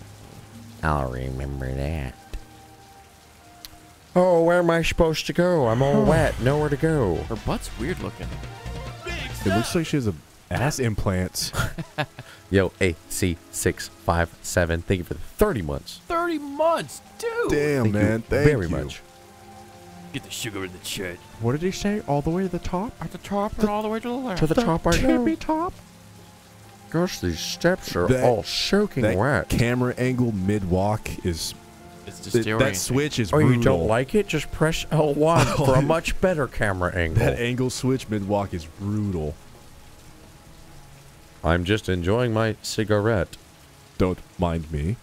I'll remember that. Oh, where am I supposed to go? I'm all wet. Nowhere to go. Her butt's weird looking. It looks like she has a Ass implants. Yo, AC657, thank you for the 30 months. 30 months, dude. Damn, man. Thank you man. Thank very you. much. Get the sugar in the chat. What did he say? All the way to the top? At the top and all the way to the left. To the top I go. tippy top. Gosh, these steps are That- all soaking That wet. camera angle mid walk is. It's th- just that switch is Oh, brutal. you don't like it? Just press L1 for a much better camera angle. That angle switch mid walk is brutal. I'm just enjoying my cigarette. Don't mind me.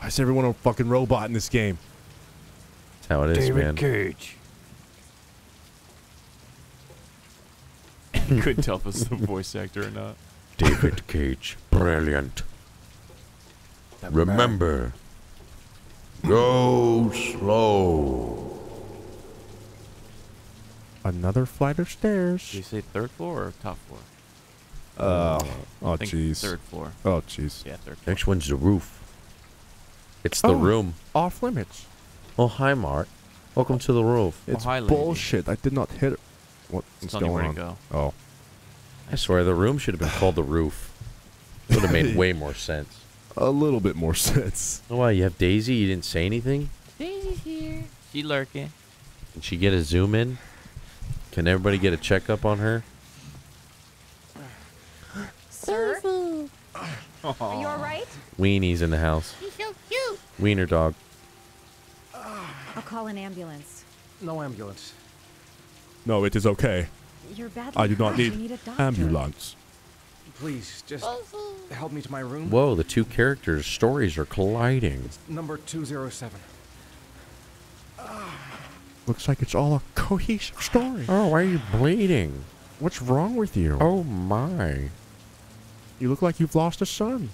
Why is everyone a fucking robot in this game? That's how it is, David man. Cage. Couldn't tell if it's the voice actor or not. David Cage, brilliant. Remember, go slow. Another flight of stairs. Did you say third floor or top floor? Uh, oh, I jeez. Third floor. Oh, jeez. Yeah, third floor. Next one's the roof. It's the Oh. room. Off limits. Oh, hi, Mark. Welcome to the roof. It's oh, hi, bullshit. I did not hit it. What's telling going on? go. Oh. I swear, the room should have been called the roof. Would have made way more sense. A little bit more sense. Oh, why? You have Daisy? You didn't say anything? Daisy's here. She lurking. Did she get a zoom in? Can everybody get a checkup on her? Sir? Are you alright? Weenie's in the house. He's so cute. Wiener dog. I'll call an ambulance. No ambulance. No, it is okay. You're badly I do not need need a ambulance. Please, just help me to my room. Whoa, the two characters' stories are colliding. It's Number 207. Looks like it's all a cohesive story. Oh, why are you bleeding? What's wrong with you? Oh, my. You look like you've lost a son.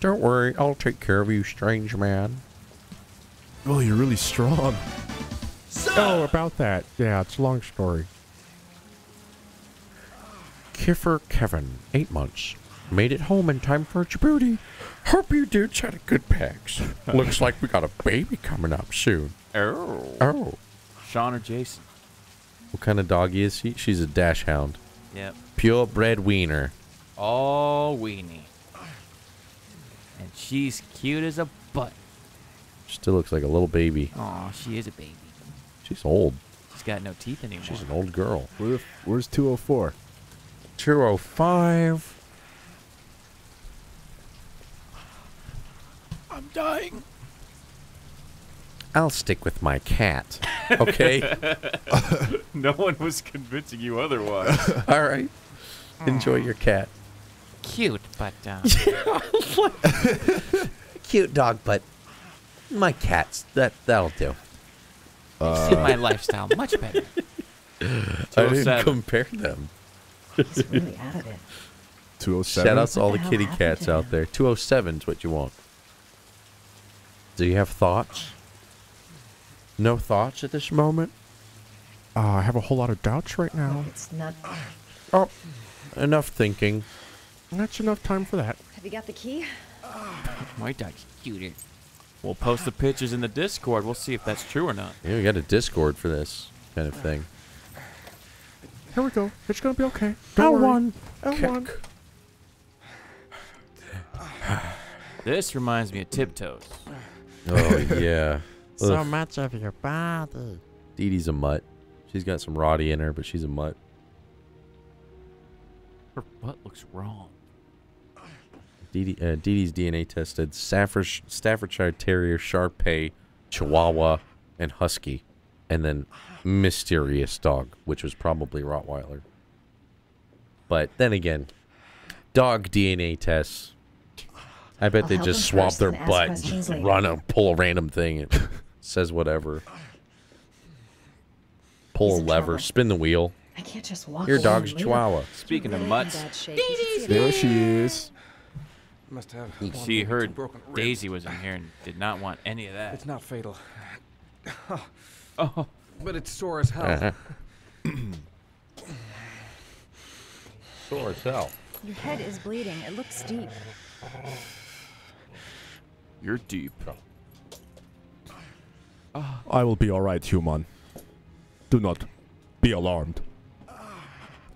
Don't worry, I'll take care of you, strange man. Oh, you're really strong. Oh, about that. Yeah, it's a long story. Kiffer Kevin, eight months. Made it home in time for Jaboody. Hope you dudes had a good PAX. Looks like we got a baby coming up soon. Oh. Oh. Sean or Jason? What kind of doggy is she? She's a dash hound. Yep. Purebred wiener. All weenie. And she's cute as a butt. She still looks like a little baby. Aw, she is a baby. She's old. She's got no teeth anymore. She's an old girl. Where where's 204? 205. I'm dying. I'll stick with my cat. Okay? no one was convincing you otherwise. All right. Enjoy your cat. Cute, but uh, Cute dog, but my cat's that that'll do. suit my lifestyle much better. I didn't 207. compare them. He's really out of it. 207? Shout out to all the the kitty cats out him? there. 207 is what you want. Do you have thoughts? No thoughts at this moment? Uh, I have a whole lot of doubts right now. It's not. Oh, enough thinking. That's enough time for that. Have you got the key? My dog's cuter. We'll post the pictures in the Discord. We'll see if that's true or not. Yeah, we got a Discord for this kind of thing. Here we go. It's gonna be okay. L1. L1. This reminds me of Tiptoes. Oh yeah. So Ugh. much of your body. Dee Dee's a mutt. She's got some Roddy in her, but she's a mutt. Her butt looks wrong. Dee Dee, uh, Dee's DNA tested Stafford, Staffordshire Terrier, Sharpei, Chihuahua, and Husky, and then mysterious dog, which was probably Rottweiler. But then again, dog DNA tests. I bet I'll they just him swab their and butt, and just run a pull a random thing, and says whatever. Pull He's a lever, trouble. spin the wheel. I can't just walk Your dog's. Chihuahua. Speaking of Really in mutts, bad shape. You should see There she is. Must have. she one or two heard broken. Daisy was in here and did not want any of that. It's not fatal. Oh, But it's sore as hell. Uh-huh. Sore as hell. Your head is bleeding. It looks deep. you're deep. I will be alright, human. Do not Be alarmed.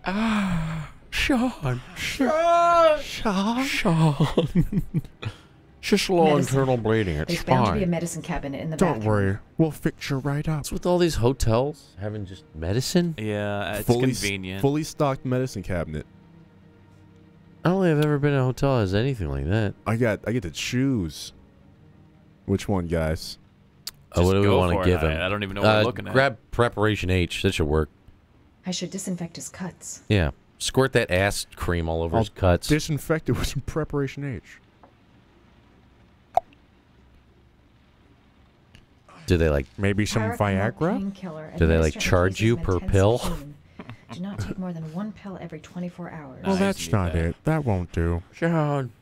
Ah, Sean. Sean. Sean. Sean. Just low Medicine. internal bleeding. It's There's bound to be a medicine cabinet in the Don't bathroom. worry. We'll fix you right up. What's with all these hotels having just medicine? Yeah, it's fully, convenient. Fully stocked medicine cabinet. I don't think I've ever been in a hotel that has anything like that. I got. I get to choose. Which one, guys? Oh, what do we want to give him? I- I don't even know what we're Uh, looking at. Grab Preparation H. That should work. I should disinfect his cuts. Yeah. Squirt that ass cream all over I'll his cuts. Disinfect it with some preparation H. Do they like maybe some Paracetamol Viagra? Do they like charge you per pill? Do not take more than one pill every 24 hours. Well, that's not it. That won't do. Sean.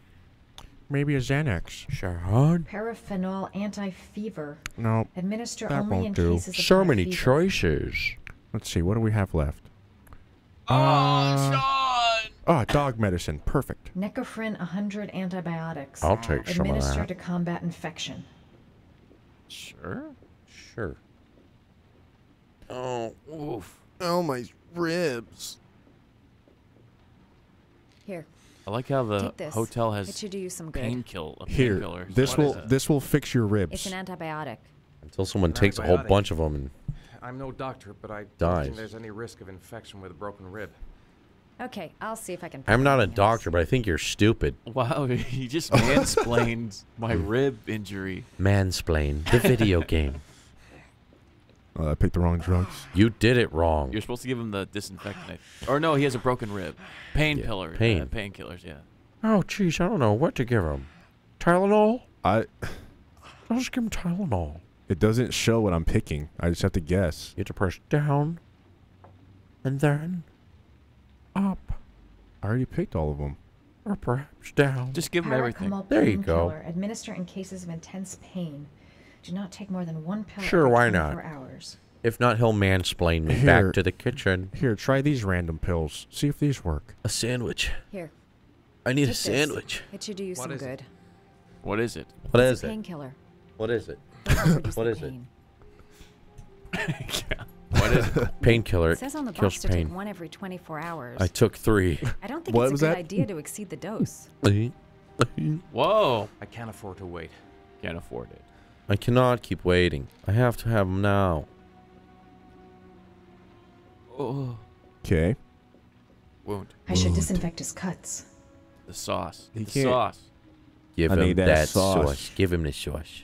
Maybe a Xanax. Sean. Paraphenol anti-fever. No. Administer that only in won't do. cases of So many fever. choices. Let's see. What do we have left? Oh, Uh, Sean! Ah, dog medicine. Perfect. Necoprin 100 antibiotics. I'll take some of Administer that. to combat infection. Sure. Sure. Oh, oof. Oh, my ribs. Here. I like how the hotel has It should do you some good. painkill. Here, painkiller. this What will this will fix your ribs. It's an antibiotic. Until someone takes a whole bunch of them and I'm no doctor, but I don't Dies. think there's any risk of infection with a broken rib. Okay, I'll see if I can. I'm not a doctor, but I think you're stupid. Wow, he just mansplained my rib injury. Mansplain, the video game. Uh, I picked the wrong drugs. You did it wrong. You're supposed to give him the disinfectant. Or no, he has a broken rib. Painkiller. pain. Yeah, painkillers, yeah. Oh, jeez, I don't know what to give him. Tylenol? I. I'll just give him Tylenol. It doesn't show what I'm picking. I just have to guess. You have to press down, and then up, I already picked all of them. or perhaps down. Just give him everything. There you go. painkiller. Administer in cases of intense pain. Do not take more than one pill Sure, why not? hours. If not, he'll mansplain me Here. back to the kitchen. Here, try these random pills. See if these work. A sandwich. Here. I need a take this. sandwich. It should do you What some is it? good. What is it? What It's is a it? painkiller. What is it? It'll reduce What the is it? pain. What is it? Painkiller. It says on the kills box to pain. take one every 24 hours. I took three. I don't think What it's a good that? idea to exceed the dose. Whoa. I can't afford to wait. Can't afford it. I cannot keep waiting. I have to have them now. Oh. Okay. Wound. I should disinfect his cuts. The sauce. Get the can't- sauce. Give I him need that that, sauce. sauce. Give him the sauce.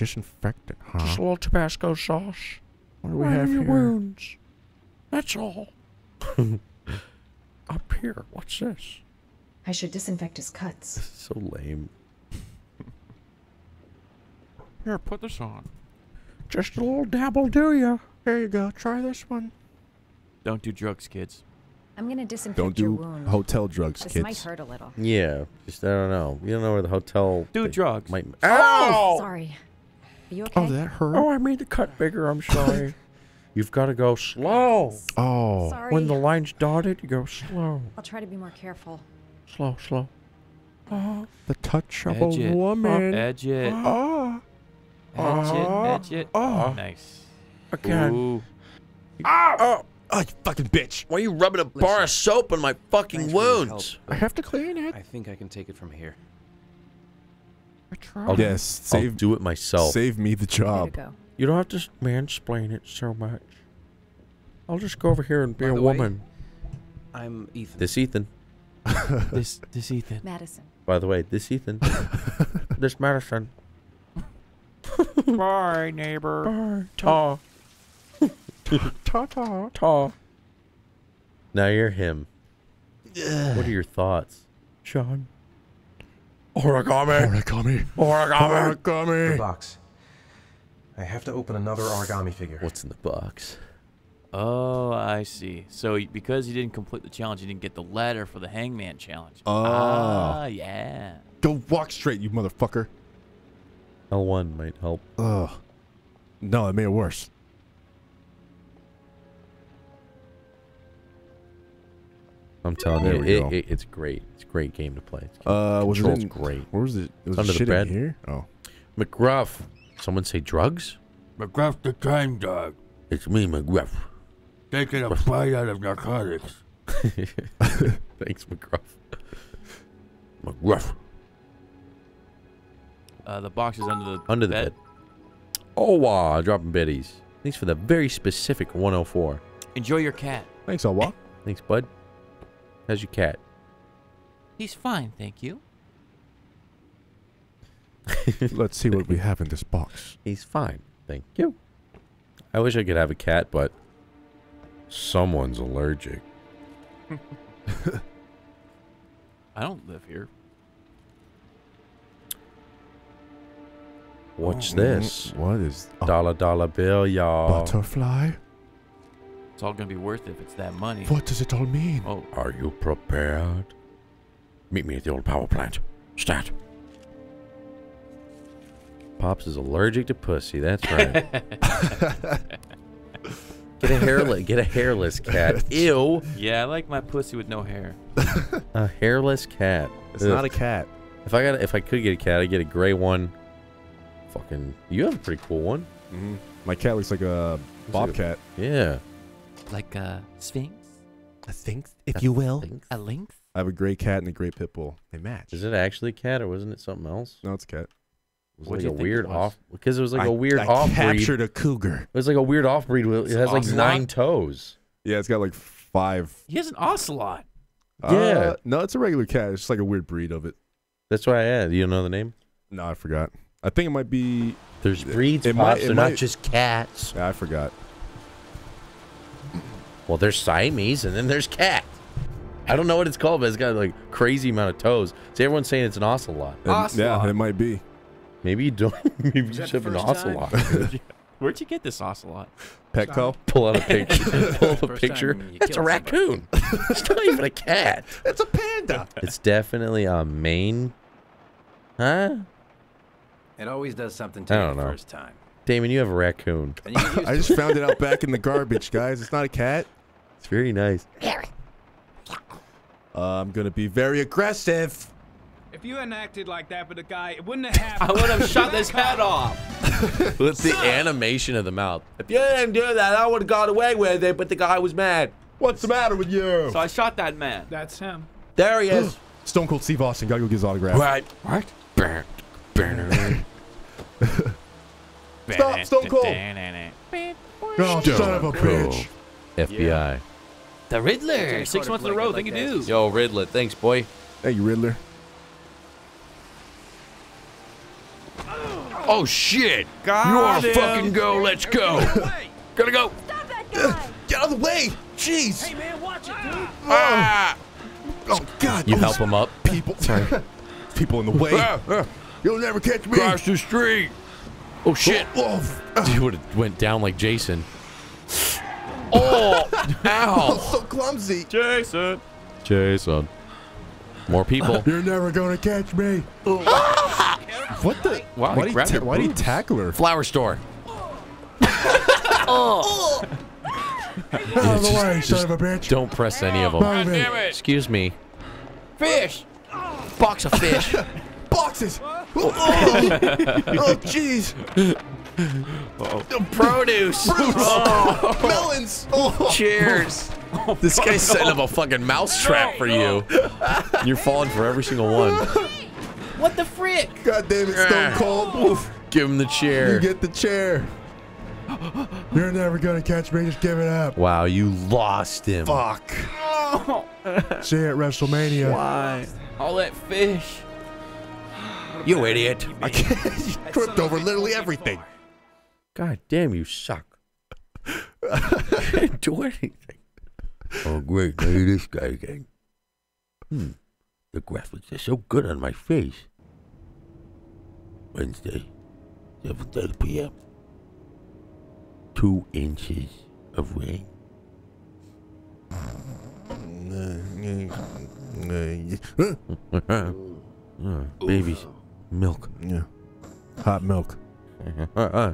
Disinfectant, huh? Just a little Tabasco sauce. What do we Right have in your here? wounds. That's all. Up here. What's this? I should disinfect his cuts. So lame. Here, put this on. Just a little dabble, do ya? Here you go. Try this one. Don't do drugs, kids. I'm gonna disinfect Don't your do wound. hotel drugs, This kids. might hurt a little. Yeah. Just I don't know. You don't know where the hotel. Do they drugs. Might. Oh, sorry. Are you oh, okay? Oh, that hurt. Oh, I made the cut bigger. I'm sorry. You've got to go slow. Oh. Sorry. When the line's dotted, you go slow. I'll try to be more careful. Slow, slow. Oh, The touch of a it. woman. Edge it. Ah. Edge it. Oh. Edge it. Oh. Nice. Ah. again. Ooh. Oh, Oh, you fucking bitch. why are you rubbing a bar of soap on my fucking Thanks wounds? help, I have to clean it. I think I can take it from here. I'll, Yes, I'll save do it myself. save me the job. go. You don't have to s- mansplain it so much. I'll just go over here and be By a the way- woman. I'm Ethan. This Ethan. This, this Ethan. Madison. By the way, this Ethan. this Madison. Bye, neighbor. Bye. Ta. Ta ta. Ta. Now you're him. What are your thoughts? Sean. Origami. Origami. Origami. Origami. The Origami. box. I have to open another origami figure. What's in the box? Oh, I see. So because you didn't complete the challenge, you didn't get the letter for the Hangman challenge. Oh. Ah, yeah. Go walk straight, you motherfucker. L1 might help. Ugh. No, it made it worse. I'm telling There you, it, it, it's great. It's a great game to play. It's Uh, was it Control's in, great. Where was it? It was Under the shit bed. in here. Oh, McGruff. Someone say drugs? McGruff the time dog. It's me, McGruff. taking a bite out of narcotics. Thanks, McGruff. McGruff. Uh, the box is under the Under the bed. Oh, wow. Dropping biddies. Thanks for the very specific 104. Enjoy your cat. Thanks, Awa. Thanks, bud. How's your cat? He's fine, thank you. Let's see what we have in this box. He's fine. Thank you. I wish I could have a cat, but someone's allergic. I don't live here. What's Oh, mm, this? What is uh, Dollar dollar bill, y'all. butterfly? It's all gonna be worth it if it's that money. What does it all mean? Oh, Are you prepared? Meet me at the old power plant. Stat. Pops is allergic to pussy. That's right. get a hairless. Get a hairless cat. Ew. yeah, I like my pussy with no hair. A hairless cat. It's Ugh. not a cat. If I got, if I could get a cat, I'd get a gray one. Fucking, you have a pretty cool one. hmm My cat looks like a bobcat. Yeah. Like a sphinx, a sphinx, if you will. a lynx. I have a gray cat and a gray pit bull. They match. Is it actually a cat or wasn't it something else? No, it's a cat. It was What'd like a weird off because it was like I- a weird I off breed. captured a cougar. It was like a weird off breed. It has like Ocelot? nine toes. Yeah, it's got like five. He has an ocelot. Yeah. Uh, no, it's a regular cat. It's just like a weird breed of it. That's why I asked. You know the name? No, I forgot. I think it might be. There's breeds, it might- it They're might- not just cats. Yeah, I forgot. Well, there's Siamese and then there's cat. I don't know what it's called, but it's got like crazy amount of toes. See, everyone's saying it's an ocelot. And- yeah, it might be. Maybe you don't. Maybe you should have an ocelot. Where'd you get this ocelot? Petco. Pull out a picture. Pull up a picture. time you That's a raccoon. it's not even a cat. It's a panda. It's definitely a Maine. Huh? It always does something I to you don't the know. first time. Damon, you have a raccoon. And you get used I just found it out back in the garbage, guys. It's not a cat. It's very nice. Uh, I'm gonna be very aggressive. If you hadn't acted like that with a guy, it wouldn't have happened. I would have shot this head off. With the animation of the mouth. If you didn't do that, I would have got away with it, but the guy was mad. What's the matter with you? So I shot that man. That's him. There he is. Stone Cold Steve Austin. Gotta go get his autograph. Right. Right. Burn. Burn. Stop, Stone Cold. Oh, son of a bitch. FBI. The Riddler. Six months in a row. Thank you, dude. Yo, Riddler. Thanks, boy. Hey, you Riddler. Oh, shit. Got you want to him. fucking go? Let's go. Gotta go. Get out of the way! Jeez! Hey man, watch it, dude. Ah. Oh God! You Oh, help him up. People. Sorry. people in the way. You'll never catch me. Cross the street. Oh, shit. Oh, Dude would have went down like Jason. Oh, oh, ow. so clumsy. Jason. Jason. More people. You're never gonna catch me. what the? Wow, why he did grabbed he, your ta- why did he tackle her? Flower store. Out of the way, son of a bitch. Don't press any of them. God damn it. Excuse me. Fish. Box of fish. Boxes. Oh, oh, jeez. Produce. Oh. Melons. Oh. Cheers. Oh, this guy's setting up a fucking mouse trap for you. You're falling for every single one. What the frick? God damn it, Stone eh. Cold. Give him the chair. You get the chair. You're never gonna catch me. Just give it up. Wow, you lost him. Fuck. Oh. See you at WrestleMania. Why? All that fish. You idiot. I can't. You tripped over literally everything. God damn, you suck. Can't do anything. Oh, great. Look at this guy again. Hmm. The graphics are so good on my face. Wednesday, 7.30 p.m. Two inches of rain. Uh, babies. Milk. Yeah. Hot milk. Uh.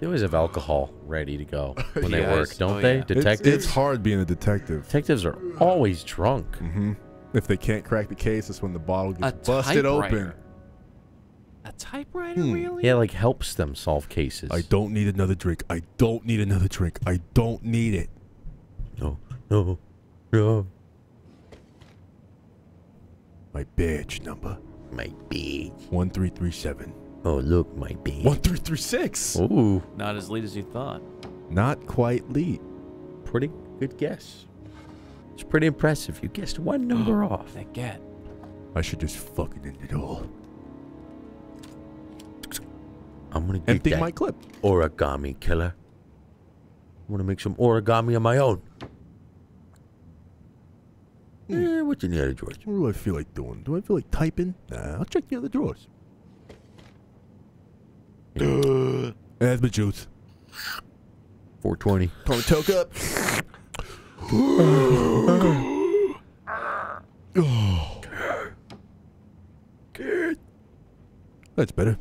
They always have alcohol ready to go when they Yes. work, don't Oh, they? yeah. It's, Detectives. it's hard being a detective. Detectives are always drunk. hmm If they can't crack the case, that's when the bottle A gets busted open. typewriter. A typewriter, Hmm. really? Yeah, like helps them solve cases. I don't need another drink. I don't need another drink. I don't need it. No, no, no. My badge number. My badge. 1337. Oh, look, my badge. 1336. Ooh, Not as late as you thought. Not quite lead. pretty good guess. It's pretty impressive. You guessed one number off. That get. I should just fucking end it all. I'm gonna get Empty that my clip. origami killer. I want to make some origami of my own. Eh, what's in the other drawers? What do I feel like doing? Do I feel like typing? Nah, I'll check the other drawers. That's my juice. 420. Call toke up. oh. Good. That's better.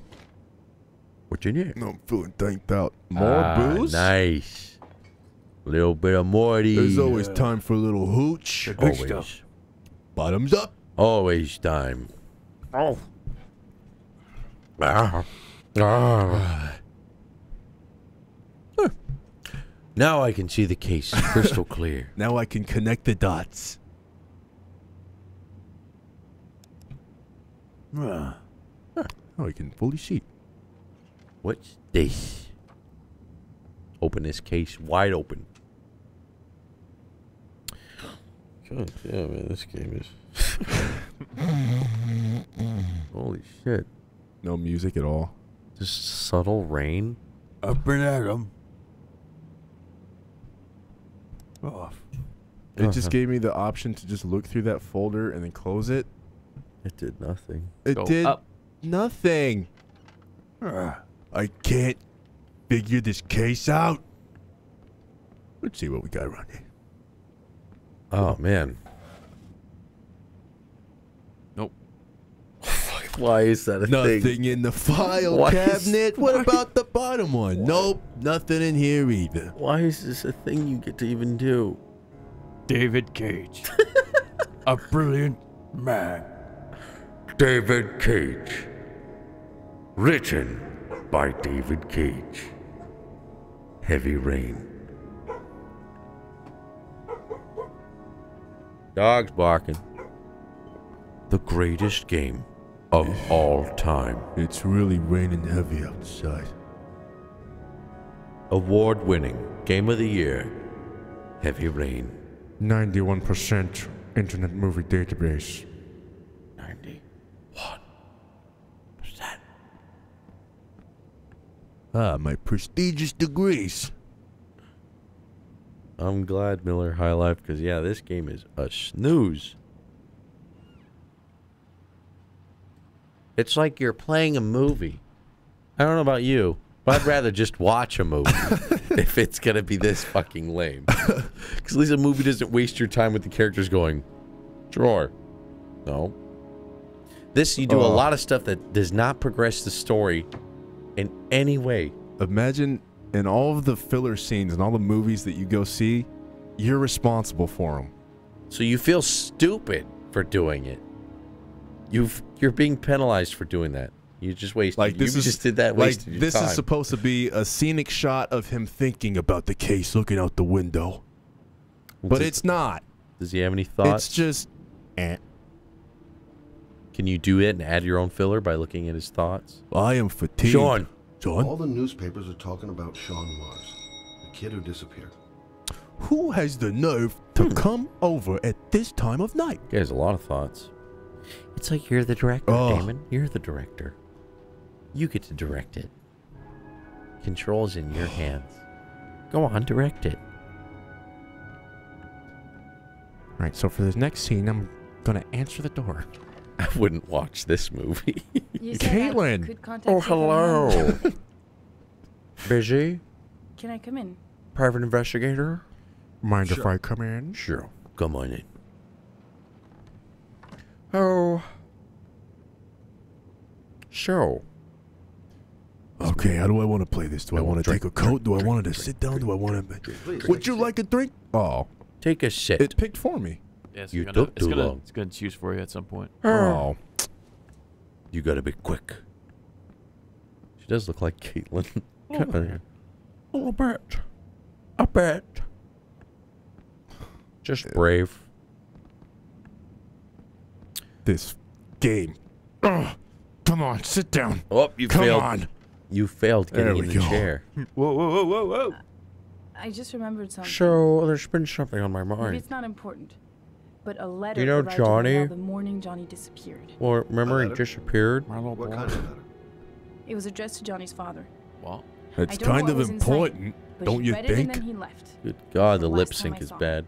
What's in here? No, I'm feeling thanked out. More Ah, booze? Nice. Little bit of Morty. There's always time for a little hooch. Always. Bottoms up. Always time. Oh. Ah. Ah. Huh. Now I can see the case crystal clear. Now I can connect the dots. Ah. Huh. Now I can fully see. What's this? Open this case wide open. God damn, man, this game is. Holy shit. No music at all. Just subtle rain. Up and at 'em. Off. It just gave me the option to just look through that folder and then close it. It did nothing. It Go did up. nothing. Ah, I can't figure this case out. Let's see what we got around here. Oh, man. Nope. Why is that a Nothing thing? Nothing in the file Why is- cabinet. what about the bottom one? Nope, nothing in here either. Why is this a thing you get to even do? David Cage. a brilliant man. David Cage. Written by David Cage. Heavy Rain. Dogs barking. The greatest game of all time. It's really raining heavy outside. Award winning Game of the Year. Heavy Rain. 91% Internet Movie Database. 91%. Ah, my prestigious degrees. I'm glad Miller High Life because, yeah, this game is a snooze. It's like you're playing a movie. I don't know about you, but I'd rather just watch a movie if it's going to be this fucking lame. Because at least a movie doesn't waste your time with the characters going, drawer. No. This, you do a Oh. lot of stuff that does not progress the story in any way. Imagine in all of the filler scenes and all the movies that you go see, you're responsible for them. So you feel stupid for doing it. You've you're being penalized for doing that. You just wasted. Like this you is just did that. Like this time. is supposed to be a scenic shot of him thinking about the case, looking out the window. But Does- it's not. Does he have any thoughts? It's just. Eh. Can you do it and add your own filler by looking at his thoughts? I am fatigued. Sean. Sean. All the newspapers are talking about Sean Mars, the kid who disappeared. Who has the nerve to hmm. come over at this time of night? He has a lot of thoughts. It's like you're the director, Oh. Damon. You're the director. You get to direct it. Controls in your hands. Go on, direct it. All right, so for this next scene, I'm gonna answer the door. I wouldn't watch this movie. You Caitlin. could oh, you from home. hello. Busy? Can I come in? Private investigator? Mind if I come in? Sure. Come on in. Oh. So. Okay, how do I want to play this? Do I No, want to drink, take a coat? Do I drink, want to drink, sit down? Do I want to? Would you like a drink? Oh, Take a sip. it picked for me. Yeah, it's You gonna, took it's too gonna, long. It's gonna choose for you at some point. Oh. oh, You gotta be quick. She does look like Caitlyn. A little bit. A bit. Just brave. This game. Ugh. Come on, sit down. Oh, you Come failed. on. You failed getting in the go. chair. Whoa, whoa, whoa, whoa, whoa. I just remembered something. So there's been something on my mind. Maybe mind. it's not important. But a letter You know arrived in the mail Johnny? the morning Johnny disappeared. Well, remember he disappeared? My little What boy. kind of letter? It was addressed to Johnny's father. Well, It's I don't know kind of was inside, important, don't you think? and then he left. Good God, the The lip sync is bad.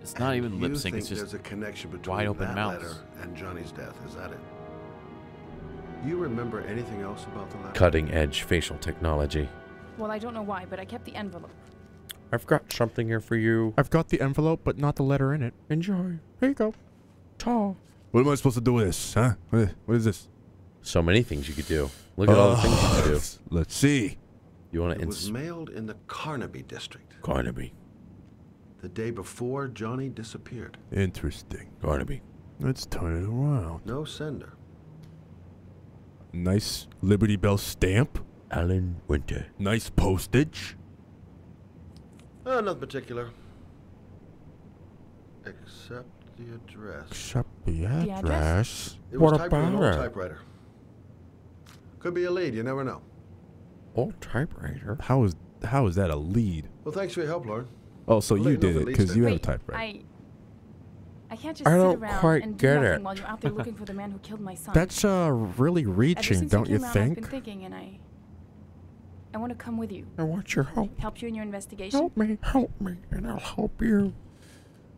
it's not even lip sync. It's just there's a connection between wide open that mouths. letter and Johnny's death. Is that it? You remember anything else about the letter? Cutting edge facial technology. Well, I don't know why, but I kept the envelope. I've got something here for you. I've got the envelope, but not the letter in it. Enjoy. Here you go. Ta. What am I supposed to do with this, huh? What what is this? So many things you could do. Look at all the things you could do. Oh, let's- Let's see. You want to It was mailed in the Carnaby district Carnaby. the day before Johnny disappeared. Interesting. Carnaby. Let's turn it around. No sender. Nice Liberty Bell stamp. Alan Winter. Nice postage. Uh, nothing particular. Except the address. Except the address? address. It was What typed with an about old it? typewriter. Could be a lead, you never know. Old typewriter. How is how is that a lead? Well, thanks for your help, Lauren. Oh, so I'll you you did it it because to- you have a typewriter. I. I can't just I sit don't around quite and do get nothing it. while you're out there looking for the man who killed my son. That's uh really reaching, don't you, you came around, I've think? been thinking, and I. I want to come with you. I want your help. Help you in your investigation. Help me, help me, and I'll help you.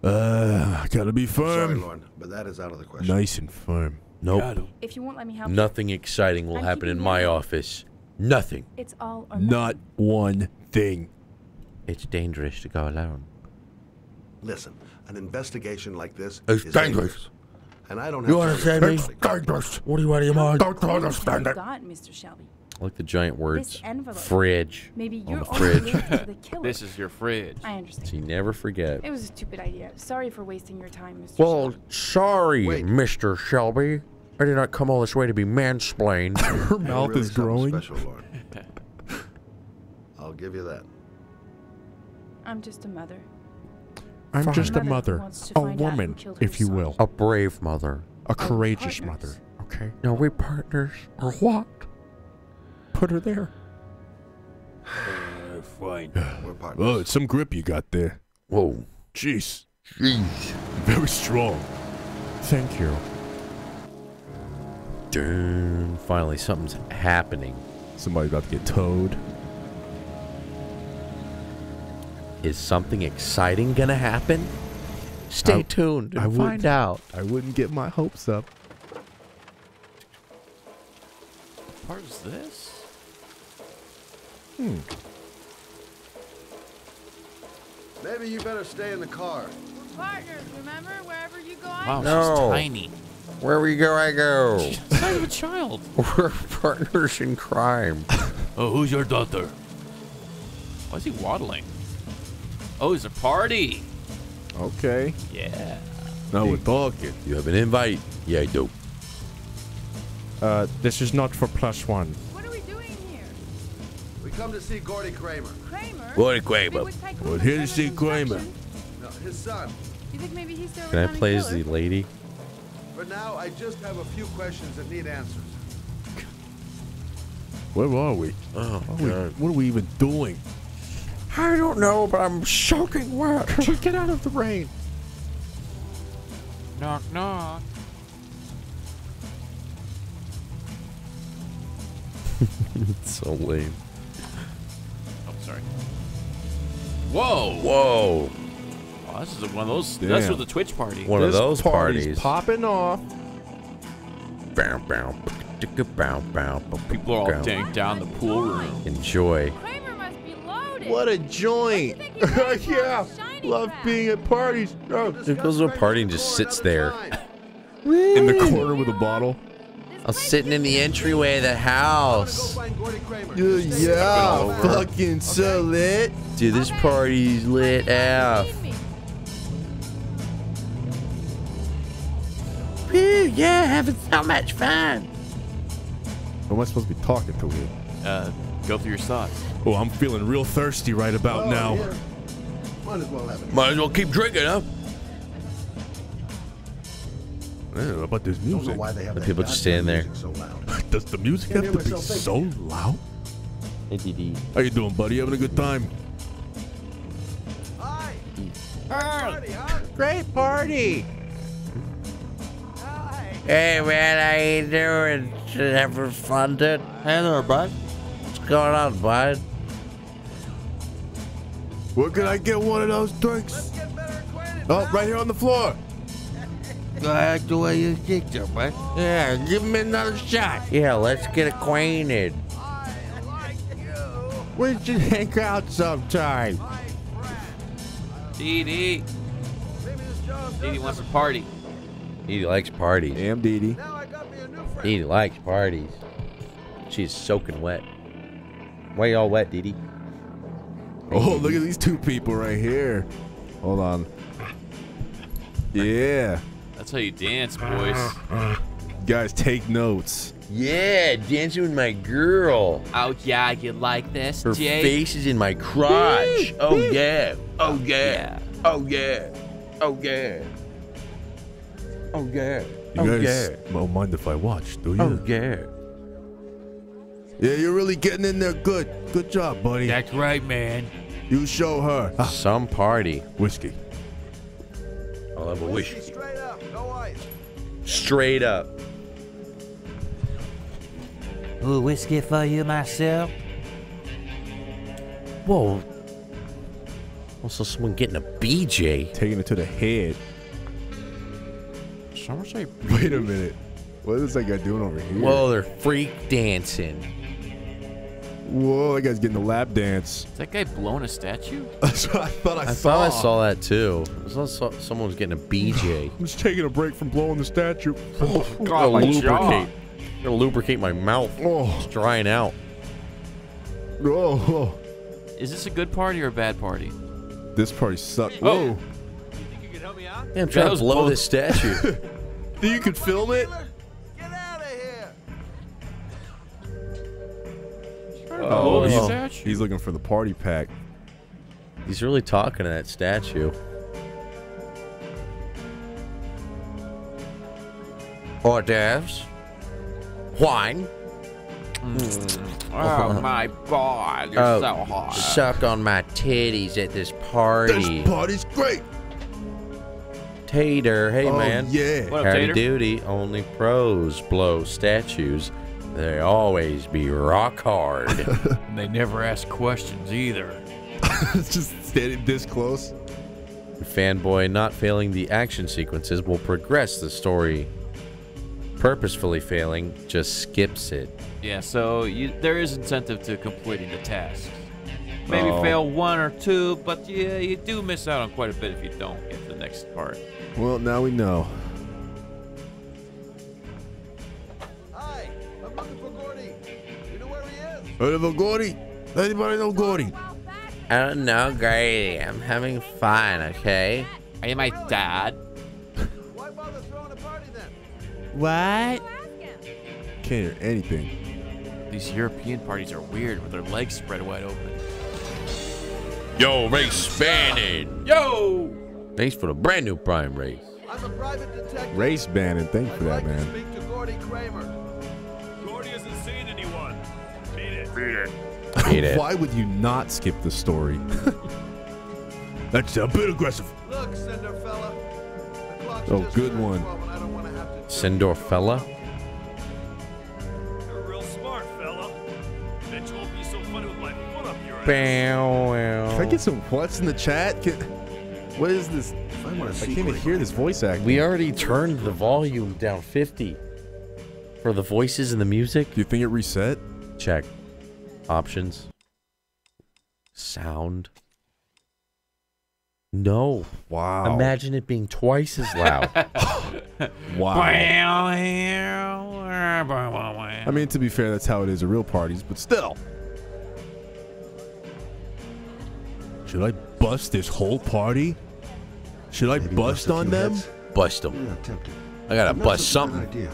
Uh, gotta be Sorry, firm. Lauren, but that is out of the question. Nice and firm. Nope. If you won't let me help you, Nothing exciting will I'm happen in my alone. office. Nothing. it's all or nothing. Not one thing. It's dangerous to go alone. Listen, an investigation like this It's is dangerous. And I don't have You time understand to me? everybody. What do you out of your mind? Don't understand it. got, Mr. Shelby? I like the giant words. envelope. Fridge. Maybe you're the only fridge. the killer. this is your fridge. I understand. So you never forget. It was a stupid idea. Sorry for wasting your time, Mr. Well, Shelby. sorry, Wait. Mr. Shelby. I did not come all this way to be mansplained. Her You're mouth really is something growing. Special, Lauren. I'll give you that. I'm just a mother. I'm Fine. just a Mother who mother, wants to a find out who woman, if you son. will, A brave mother. a courageous mother. Okay, Are we partners or what? Put her there. Uh, fine. We're partners. Oh, it's some grip you got there. Whoa. Jeez, Jeez. very strong. Thank you. Dun. Finally, something's happening. Somebody's about to get towed. Is something exciting gonna happen? Stay I- tuned and I find out. I wouldn't get my hopes up. What part is this? Hmm. Maybe you better stay in the car. We're partners, remember? Wherever you go, I Wow, No. she's tiny. Wherever you go, I go. The size of a child. We're partners in crime. Oh, who's your daughter? Why is he waddling? Oh, it's a party. Okay. Yeah. Now we're talking. You have an invite? Yeah, I do. Uh, this is not for plus one. Come to see Gordy Kramer. Kramer? What a Maybe Kramer. with We're here to see Kramer. No, his son. You think maybe he's the Can I play as the lady? For now, I just have a few questions that need answers. Where are we? Oh, What are we, what are we even doing? I don't know, but I'm soaking wet. Just get out of the rain. Knock, knock. it's so lame. Whoa. Whoa. Oh, this is one of those. That's Damn. for the Twitch party. One of those parties. popping off. Bow, bow, ticka, bow, bow, bow, People are all bow. danked down the pool room. Enjoy. Kramer must be loaded. What a joint! think he's ready for yeah, love crab? being at parties. Oh, Dude goes to a party and just sits there. in the corner with a bottle. I'm sitting in the entryway of the house. find Gordy Kramer. Yeah, Just stay yeah, over. fucking so lit. Dude, this party's lit out. Woo, yeah, having so much fun. Who am I supposed to be talking to here? Uh, go through your thoughts. Oh, I'm feeling real thirsty right about Oh, now. yeah. Might as well have it. Might as well keep drinking, huh? Man, how about this Don't know music? why they have The people just standing there. so loud. Does the music Can't have to be myself so loud? Hey, DD. How you doing, buddy? Having a good time? Great party. Hi. Hey man, how you doing? Having fun, dude? Hey there, bud. What's going on, bud? Where can I get one of those drinks? Oh, right here on the floor. Go ahead, do what you think, there, bud. Yeah, give me another shot. Yeah, let's get acquainted. I like you. We should hang out sometime. Dee Dee. Dee Dee wants to party. He likes parties. Damn, Dee Dee. He likes parties. She's soaking wet. Why y'all wet, Dee Dee? Oh, look at these two people right here. Hold on. Yeah. That's how you dance, boys. Guys, take notes. Yeah, dancing with my girl. Oh yeah, you like this, Her Jay? face is in my crotch. Oh, oh yeah. Oh yeah. Oh yeah. Oh yeah. Oh yeah. You oh guys yeah. don't mind if I watch, do you? Oh yeah. Yeah, you're really getting in there good. Good job, buddy. That's right, man. You show her. Some party. whiskey. I'll have a wish. Straight up. Ooh, whiskey for you myself. Whoa. Also, someone getting a BJ. Taking it to the head. Someone say. Wait a minute. What is that guy doing over here? Whoa, they're freak dancing. Whoa, that guy's getting the lap dance. Is that guy blowing a statue? That's what I thought I, I saw. thought I saw that too. I saw saw- someone was getting a BJ. I'm just taking a break from blowing the statue. Oh, oh, gotta my lubricate. jaw. Gotta lubricate my mouth. Oh, It's drying out. oh, oh. Is this a good party or a bad party? This party sucked. Oh. Whoa. Yeah, I'm trying to blow both- this statue. you could film it? Oh, Oh. statue. He's looking for the party pack. He's really talking to that statue. Hors d'oeuvres. Wine. Mm. Oh my god, you're Oh, so hot. Suck on my titties at this party. This party's great. Tater, hey oh, man. yeah. What up, Howdy Tater? doody. Only pros blow statues. They always be rock hard. And they never ask questions either. it's just standing this close. Fanboy not failing the action sequences will progress the story. Purposefully failing just skips it. Yeah, so you, there is incentive to completing the tasks. Maybe Oh. fail one or two, but yeah, you do miss out on quite a bit if you don't get to the next part. Well, now we know. Where he is? Oliver Gordy. Anybody know Gordy? I don't know, Grady. I'm having fun, okay? Are you my dad? Why bother throwing a party then? What? Can't hear anything. These European parties are weird with their legs spread wide open. Yo, race Bannon. Yo! Thanks for the brand new Prime race. I'm a private detective. Race Bannon. Thank you for I'd that, like to man. Beat it. Beat it. Why would you not skip the story? That's a bit aggressive. Look, Cinder fella. Oh, good one. 12 and I don't want to have to Sindor fella? You're real smart, fella. Bet you won't be so funny with my foot up your ass. Bow, Can I get some what's in the chat? Can, what is this? I want I to see can't even hear this voice acting. We already turned the volume down 50 for the voices and the music. Do you think it reset? Check. Options. Sound. No. Wow. Imagine it being twice as loud. Wow. I I mean, to be fair, that's how it is at real parties, but still. Should I bust this whole party? Should I Maybe bust on them? heads? Bust them. I gotta bust such a bad something. idea.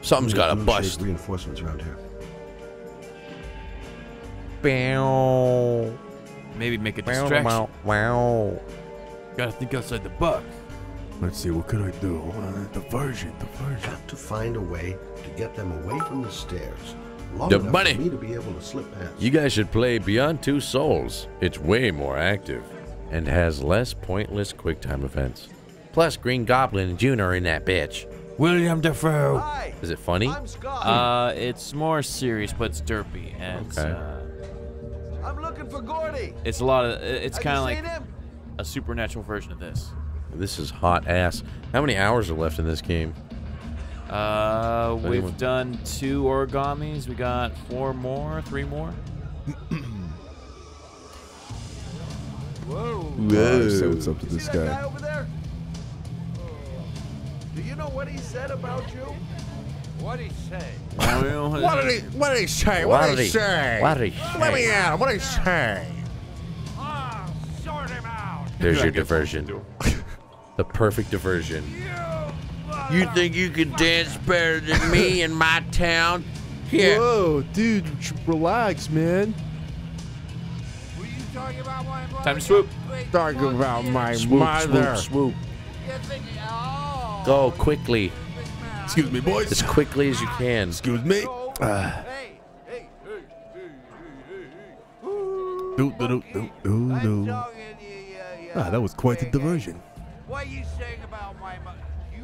Something's We gotta bust. Reinforcements around here. Bow. Maybe make a Wow, distraction. wow, wow. Gotta think outside the box. Let's see, what could I do? Uh, diversion, diversion. Got to find a way to get them away from the stairs. Long The enough bunny. for me to be able to slip past. You guys should play Beyond Two Souls. It's way more active and has less pointless QuickTime events. Plus, Green Goblin and June are in that bitch. William Dafoe. Is it funny? Uh, it's more serious, but it's derpy, and it's, Okay. uh, I'm looking for Gordy. it's a lot of. It's kind of like him? a supernatural version of this. This is hot ass. How many hours are left in this game? Uh, Anyone? we've done two origamis. We got four more, three more. Whoa. Whoa. Say what's up to this guy guy. over there? Do you know what he said about you? What'd he say? What did he? What did he say? What What did did he he- say? what did he Let me say? out. What did he say? There's your diversion. the perfect diversion. You think you can dance better than me in my town? Here. Whoa, dude, relax, man. Time to swoop. Talk about my Swoop, mother. swoop, swoop. Go quickly. Excuse me, boys. As quickly as you can. Excuse me. Ah. Do, do, do. Ah, that was quite the diversion. What are you saying about my mother?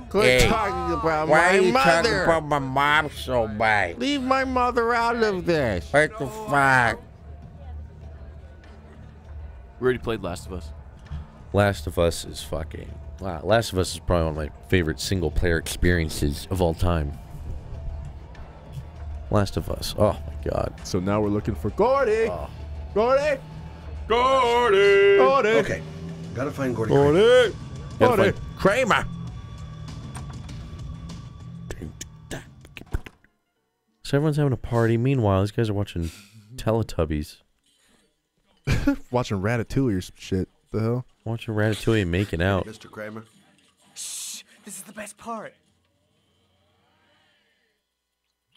Quit Hey, talking about Why my are you talking mother. about my mom so bad? Leave my mother out of this. What the fuck? We already played Last of Us. Last of Us is fucking. Wow, Last of Us is probably one of my favorite single player experiences of all time. Last of Us. Oh my god. So now we're looking for Gordy. Oh. Gordy. Gordy. Gordy. Okay, gotta find Gordy. Kramer. Gordy. Gotta Gordy. find Kramer. So everyone's having a party. Meanwhile, these guys are watching Teletubbies. Watching Ratatouille or some shit. The hell? Watching Ratatouille and making out. Mr. Kramer. Shh, this is the best part.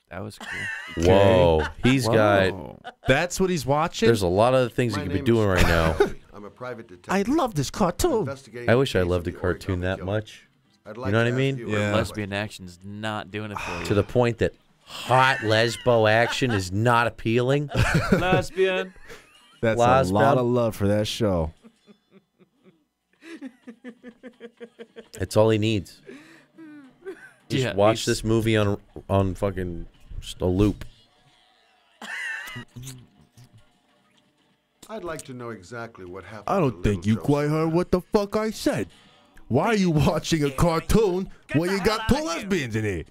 That was cool. Whoa. He's got. That's what he's watching. There's a lot of things My he could be doing right now. I'm a private detective. I love this cartoon. I wish I loved of the the cartoon that killer. much. I'd You know what I mean? you a Yeah. question. Lesbian action's not doing it for you. To the point that hot lesbo action is not appealing. lesbian. That's Last a lot of love for that show. It's all he needs. Just Yeah, watch he's- this movie on on fucking just a loop. I'd like to know exactly what happened. I don't think you Joseph. quite heard what the fuck I said. Why are you watching a cartoon when you got two lesbians in it?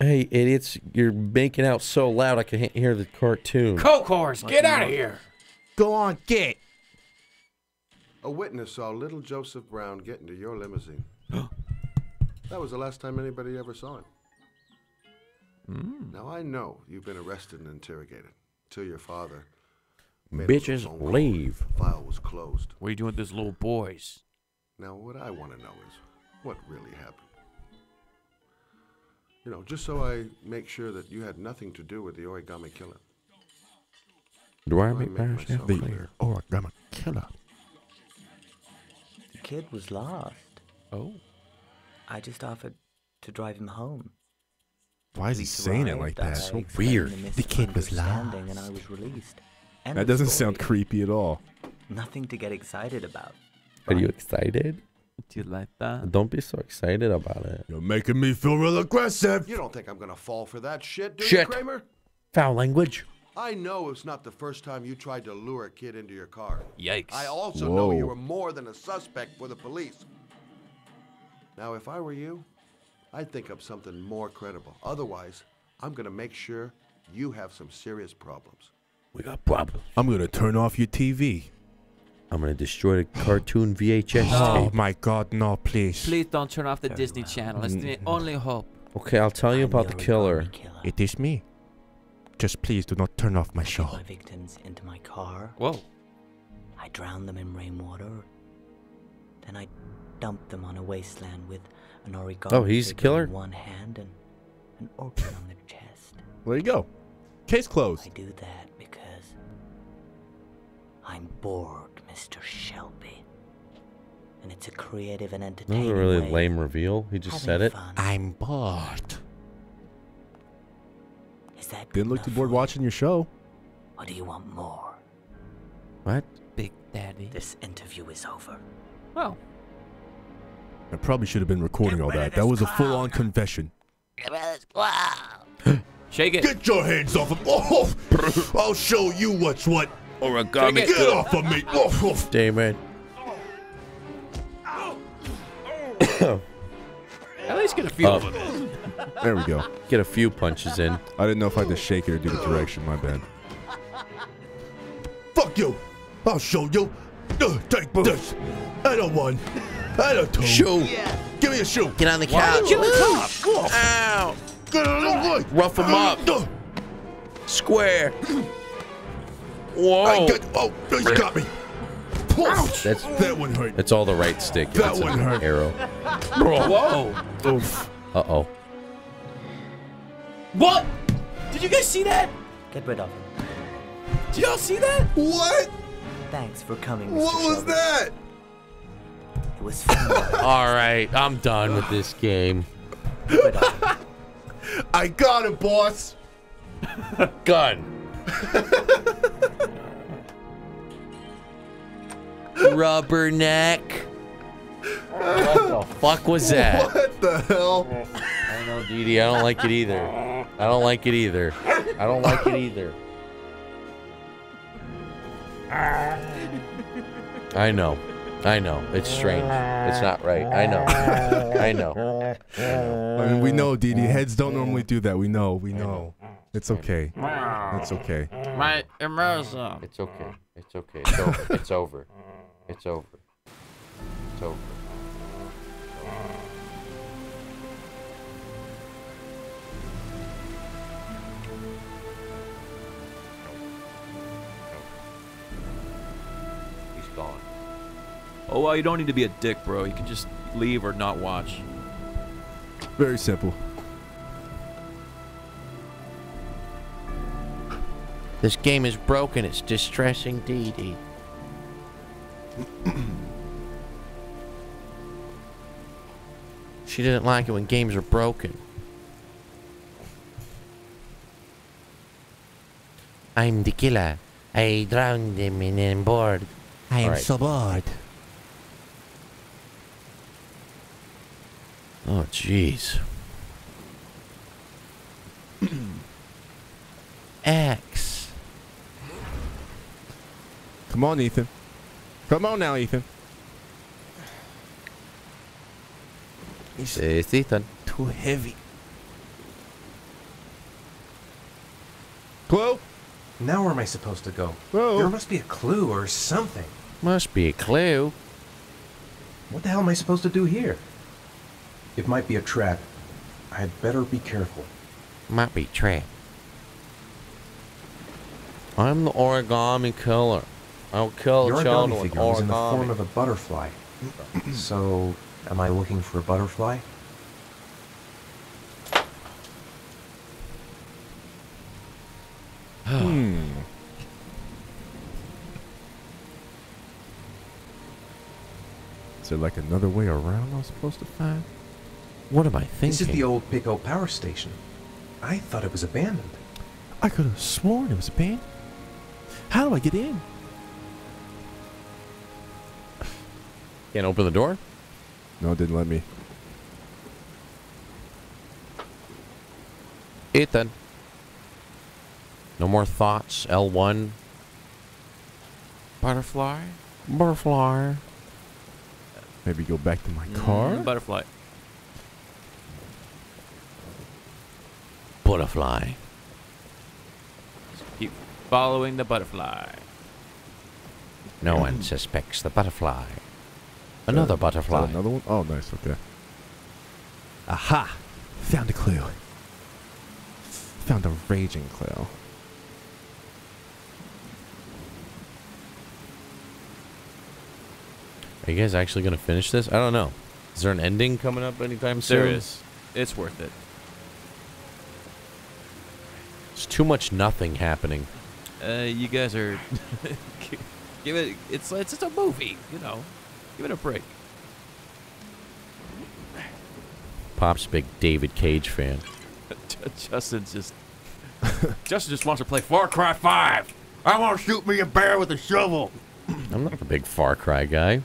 Hey, idiots! You're making out so loud I can hear the cartoon. Coke horse, get out of here. Go on, get. A witness saw little Joseph Brown get into your limousine. that was the last time anybody ever saw him. Hmm. Now I know you've been arrested and interrogated till your father. made Bitches, phone leave. The file was closed. What are you doing with this little boys? Now what I want to know is what really happened. You know, just so I make sure that you had nothing to do with the origami killer. Do I I make make myself myself The clear? origami killer. The kid was lost. Oh. I just offered to drive him home. Why is he Police saying it like that? I So weird. the The kid was misunderstanding lost. And I was released. End That doesn't story. sound creepy at all. Nothing to get excited about. Are you excited? Do you like that? Don't be so excited about it. You're making me feel real aggressive. You don't think I'm gonna fall for that shit, do you, Kramer? Foul language. I know it's not the first time you tried to lure a kid into your car. Yikes. I also know you Whoa. were more than a suspect for the police. Now, if I were you, I'd think up something more credible. Otherwise, I'm gonna make sure you have some serious problems. We got problems. I'm gonna turn off your TV. I'm gonna destroy the cartoon VHS Oh tape. my God, no, please. Please don't turn off the Disney Channel. It's the only hope. Okay, I'll tell you I'm about the killer. killer. It is me. Just please do not turn off my I show. my victims into my car. Whoa. I drown them in rainwater. Then I dump them on a wasteland with an origami Oh, he's the figure killer? in one hand and An organ on the chest. There you go. Case closed. I do that because I'm bored, Mr. Shelby. And it's a creative and That entertaining was a really way lame reveal. He just said it. I'm bored. Is that Didn't look too bored watching your show. or do you want more? What? Big Daddy. This interview is over. Well, I probably should have been recording all that. That was a full-on confession. Shake it. Get your hands off him! Oh, I'll show you what's what. Origami. Get off of me! Oh, oh. Damon. At least get a few Oh. Uh, of them in. There we go. Get a few punches in. I didn't know if I had to shake it or do the direction. My bad. Fuck you! I'll show you. Uh, take this. And a one. And a two. Shoe. Give me a shoe. Get on the Why couch. did you Ow. stop? Ow. Get out of the way. Rough him up. Uh, Square. Whoa. I get, oh, he's got me. Ouch. That's that one hurt. That's all the right stick. That It's one hurt. Arrow. Whoa. Oof. Uh oh. What? Did you guys see that? Get rid of him. Did y'all see that? What? Thanks for coming, Mr. What was Shelby. that? It was fun. All right, I'm done with this game. I got it, boss. Gun. Rubberneck. What the fuck was that? What the hell? I don't know, Dee Dee. I don't like it either. I don't like it either. I don't like it either. I know. I know. It's strange. It's not right. I know. I know. I mean, we know, Dee Dee. Heads don't normally do that. We know. We know. It's okay. It's okay. My immersion. It's okay. It's okay. It's over. It's over. It's over. It's over. He's gone. Oh well, you don't need to be a dick, bro. You can just leave or not watch. Very simple. This game is broken. It's distressing Dee Dee. she didn't like it when games are broken. I'm the killer. I drowned him in a board. I am Alright. so bored. Oh, jeez. X. Come on, Ethan. Come on now, Ethan. It's Ethan. Too heavy. Clue? Now where am I supposed to go? Whoa. There must be a clue or something. Must be a clue. What the hell am I supposed to do here? It might be a trap. I'd better be careful. Might be trap. I'm the origami killer. I'll kill Your children origami with was in the form of a butterfly. so, am I looking for a butterfly? Hmm. Is there like another way around I'm supposed to find? What am I thinking? This is the old Pico power station. I thought it was abandoned. I could have sworn it was abandoned. How do I get in? Can't open the door? No, it didn't let me. Ethan. No more thoughts. L1. Butterfly. Butterfly. Maybe go back to my car? Mm, butterfly. Butterfly. Keep following the butterfly. No one suspects the butterfly. Another Is that butterfly. Another one? Oh, nice. Okay. Aha! Found a clue. Found a raging clue. Are you guys actually going to finish this? I don't know. Is there an ending coming up anytime soon? There is. It's worth it. It's too much nothing happening. Uh, you guys are give it. It's it's it's a movie, you know. Give it a break. Pop's a big David Cage fan. Justin just Justin just wants to play Far Cry Five. I want to shoot me a bear with a shovel. I'm not a big Far Cry guy.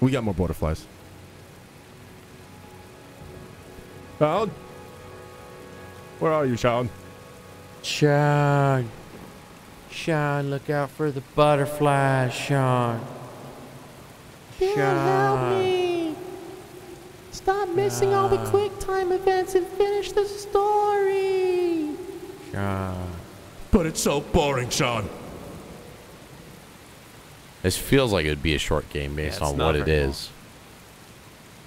We got more butterflies. Shaun? Where are you, Shaun? Shaun. Shaun, look out for the butterflies, Shaun. Help me! Stop missing all the quick time events and finish the story! Shaun. But it's so boring, Shaun. This feels like it would be a short game based Yeah, on what it is. long.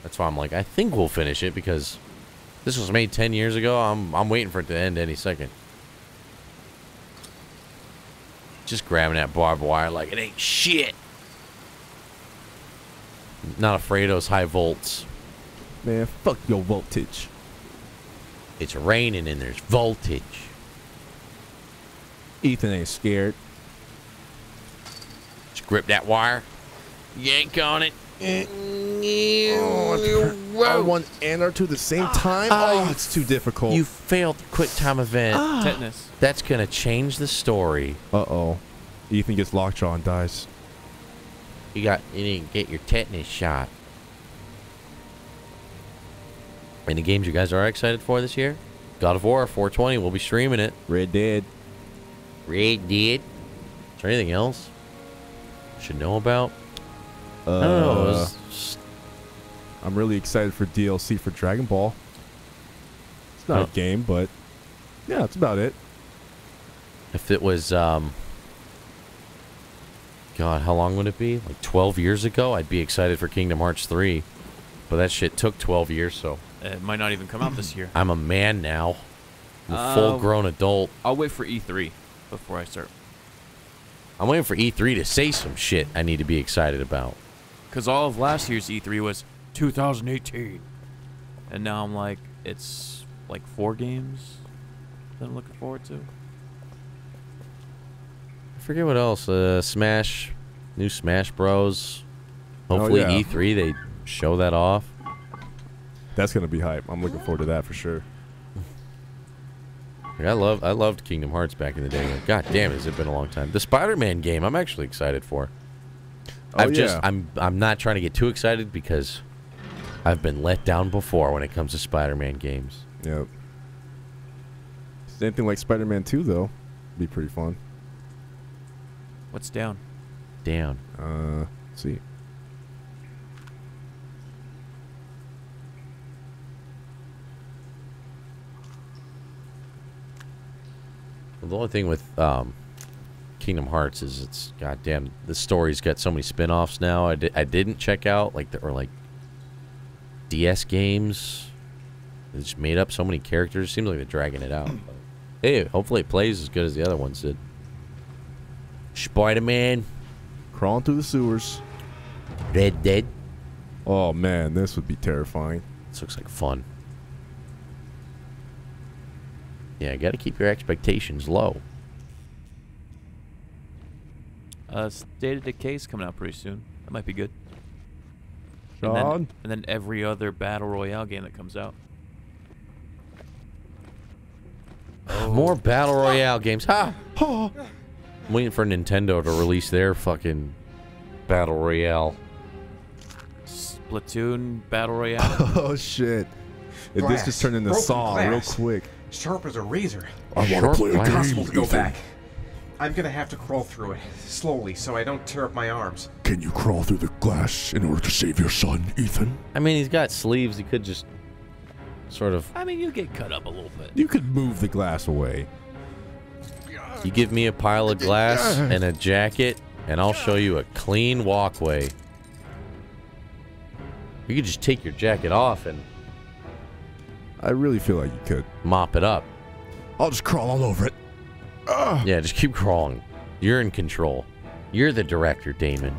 That's why I'm like, I think we'll finish it because this was made 10 years ago. I'm, I'm waiting for it to end any second. Just grabbing that barbed wire like it ain't shit. Not afraid of those high volts. Man, fuck your voltage. It's raining and there's voltage. Ethan ain't scared. Just grip that wire. Yank on it. Oh, one and or two at the same time? Oh, Oh, it's too difficult. You failed the quick time event. Ah. Tetanus. That's going to change the story. Uh-oh. Ethan gets lockjaw and dies. You got you need to get your tetanus shot. Any games you guys are excited for this year? God of War 420. We'll be streaming it. Red Dead. Red Dead. Is there anything else? Should know about? Uh, I don't know. it was- I'm really excited for DLC for Dragon Ball. It's not Oh. a game, but yeah, that's about it. if it was, um, God, how long would it be? Like 12 years ago? I'd be excited for Kingdom Hearts 3. But that shit took 12 years, so It might not even come out this year. I'm a man now. I'm a Uh, full grown adult. I'll wait for E3 before I start. I'm waiting for E3 to say some shit I need to be excited about. Because all of last year's E3 was 2018. And now I'm like, it's like four games that I'm looking forward to. I forget what else. Uh, Smash, new Smash Bros. Hopefully Oh, yeah. E3 they show that off. That's gonna be hype. I'm looking forward to that for sure. Like, I love I loved Kingdom Hearts back in the day. Like, God damn, has it been a long time. The Spider-Man game I'm actually excited for. Oh, I've just yeah. I'm I'm not trying to get too excited because I've been let down before when it comes to Spider-Man games. Yep. Anything like Spider-Man 2 though. Be pretty fun. What's down? Down. Uh, let's see. Well, the only thing with um, Kingdom Hearts is it's goddamn the story's got so many spin-offs now. I, di- I didn't check out like the, or like DS games. They just made up so many characters. Seems like they're dragging it out. But, hey, hopefully it plays as good as the other ones did. Spider-Man, Crawling through the sewers. Red Dead. Oh man, this would be terrifying. This looks like fun. Yeah, you got to keep your expectations low. Uh, State of Decay's coming out pretty soon. That might be good. And then, Shaun? and then every other battle royale game that comes out. More battle royale games. Ha! I'm waiting for Nintendo to release their fucking battle royale. Splatoon battle royale. oh shit. If this just turned into Broken Saw real quick. Sharp as a razor. I wanna play a game, Impossible to go back. I'm gonna have to crawl through it slowly so I don't tear up my arms. Can you crawl through the glass in order to save your son, Ethan? I mean, he's got sleeves. He could just sort of. I mean, you get cut up a little bit. You could move the glass away. You give me a pile of glass and a jacket, and I'll show you a clean walkway. You could just take your jacket off and I really feel like you could. mop it up. I'll just crawl all over it. Yeah, just keep crawling. You're in control. You're the director, Damon.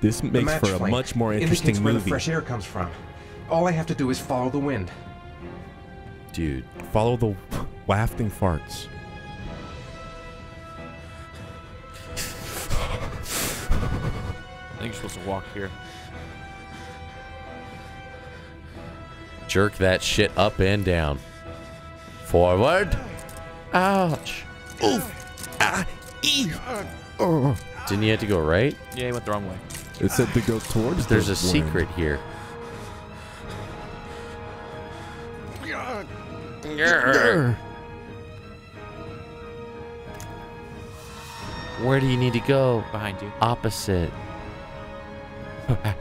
This makes match for a much more indicates interesting where the fresh air comes from. All I have to do is follow the wind. Dude. Follow the Wafting farts. Think you're supposed to walk here. Jerk that shit up and down. Forward. Ouch. Oof. Ah. Ee. Oh. Didn't you have to go right? Yeah, he went the wrong way. It said to go towards. There's the a secret here. Grr. Where do you need to go? Behind you. Opposite.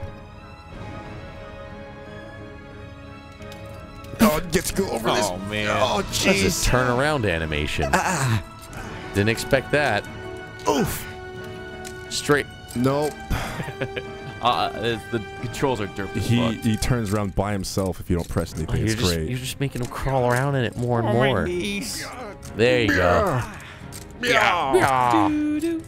Oh, get to go over this. Oh, man. Oh, jeez. That's a jeez. turnaround animation. Ah. Didn't expect that. Oof. Straight. Nope. Uh, it's, the controls are derpy. He fuck. he turns around by himself if you don't press anything. You're it's just, great. you're just making him crawl around in it more and Oh, my more. knees. There you go. Yeah.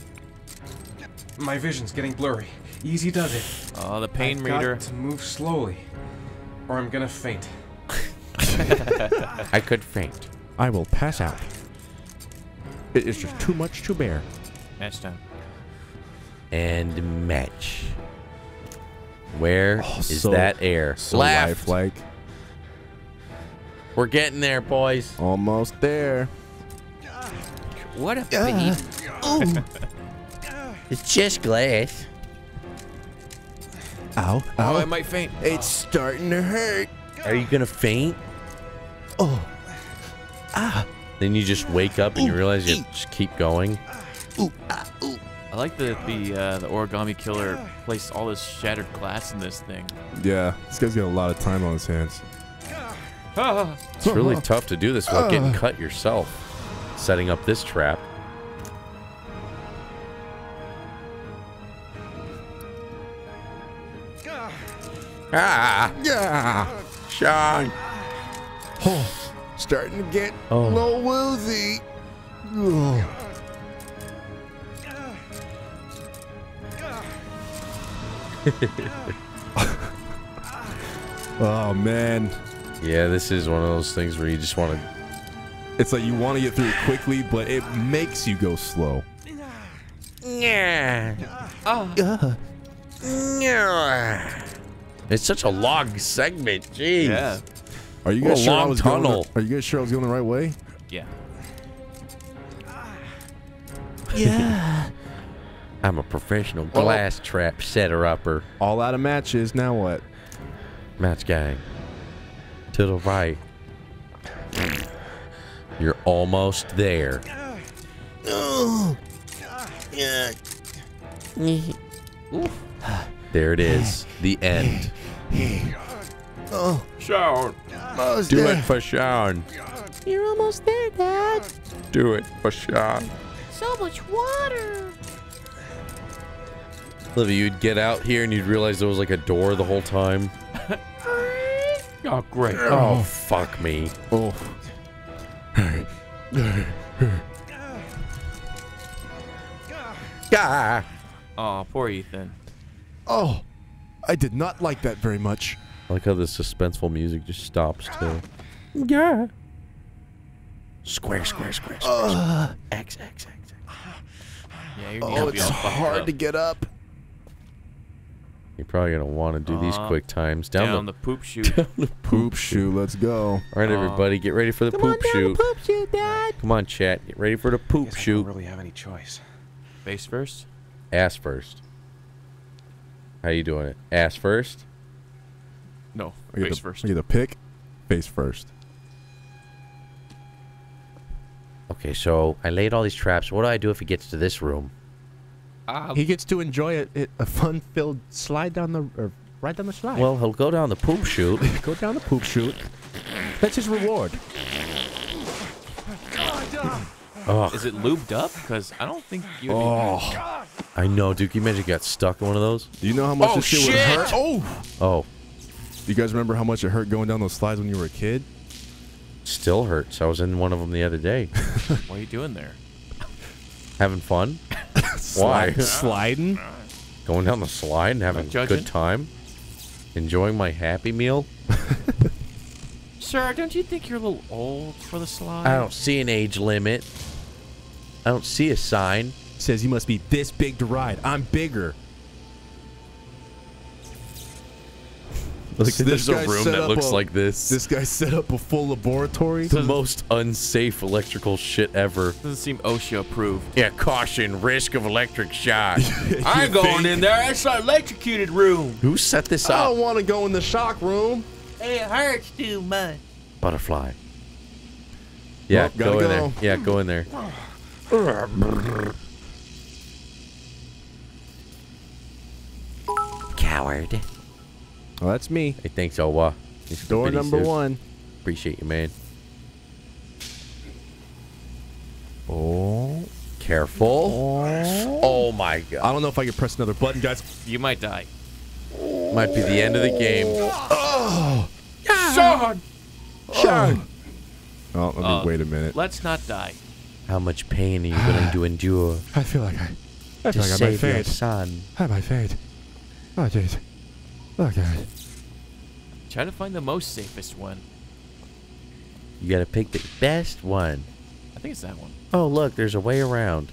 My vision's getting blurry. Easy does it. Oh, the pain I've meter. Got to move slowly, or I'm gonna faint. I could faint. I will pass out. It is just too much to bear. Match time. And match. Where is Oh, so- that air? So Left. lifelike. We're getting there, boys. Almost there. What a Ah. baby. It's just glass. Ow. Oh, I might faint. It's starting to hurt. Are you gonna faint? Oh. Ah. Then you just wake up and you realize you just keep going. Ooh, ah, ooh. I like that the uh, the origami killer placed all this shattered glass in this thing. Yeah, this guy's got a lot of time on his hands. It's really tough to do this without getting cut yourself. Setting up this trap. Ah! Yeah. Shaun! Oh, starting to get Oh. little woozy. Ugh. oh man, Yeah, this is one of those things where you just want to. it's like you want to get through it quickly, but it makes you go slow. Yeah. Oh. Uh. Yeah. It's such a long segment. Jeez. Yeah. Are you What guys a sure I long was going? tunnel. The, are you guys sure I was going the right way? Yeah. Yeah. I'm a professional glass trap setter upper. All out of matches. Now what? Match gang. To the right. You're almost there. There it is. The end. Oh, Shaun. Do it for Shaun. You're almost there, Dad. Do it for Shaun. So much water. Olivia, you'd get out here and you'd realize there was like a door the whole time. Oh, great. Oh, fuck me. Oh. Ah. Oh, poor Ethan. Oh, I did not like that very much. I like how the suspenseful music just stops too. Yeah. Square, square, square, square. Uh, X, X, X. Yeah, you're oh, it's hard to get up. You're probably gonna want to do these Uh, quick times down, down the, the poop chute. down the Poop shoe, let's go. All right, Uh, everybody, get ready for the Come poop on down shoot. poop chute, Dad. Come on, chat, get ready for the poop Guess I shoot. don't really have any choice. Face first. Ass first. How you doing it? Ass first. No, I get face the, first. I get the pick. Face first. Okay, so I laid all these traps. What do I do if he gets to this room? Ah, He gets to enjoy it, it a fun-filled slide down the or ride down the slide. Well, he'll go down the poop chute. go down the poop chute. That's his reward. Oh, is it lubed up? Because I don't think you. Oh, I know, Duke. You imagine you got stuck in one of those? do you know how much Oh, this shit, would hurt? Oh, Oh, you guys remember how much it hurt going down those slides when you were a kid? still hurts. I was in one of them the other day. What are you doing there? Having fun? Why? Sliding? Going down the slide and having a good time? Enjoying my Happy Meal? Sir, don't you think you're a little old for the slide? I don't see an age limit. I don't see a sign. Says you must be this big to ride. I'm bigger. Look, So there's a room that looks a- like this. This guy set up a full laboratory. the most unsafe electrical shit ever. Doesn't seem OSHA approved. Yeah, caution, risk of electric shock. I'm going in there. That's an electrocuted room. Who set this up? I don't want to go in the shock room. It hurts too much. Butterfly. Yeah, Well, go in go. there. Yeah, go in there. Coward. Well, that's me. Hey, thanks, Owa. Thanks Door number dude. one. Appreciate you, man. Oh. Careful. Oh my god. I don't know if I can press another button, guys. You might die. Might be the end of the game. Oh. Shaun! Shaun. Oh, let me Uh, wait a minute. Let's not die. How much pain are you willing to endure I feel like I, I to feel like I might save your fade. son? I might fade. Oh, jeez. Oh, God. Try to find the most safest one. You gotta pick the best one. I think it's that one. Oh, look, there's a way around.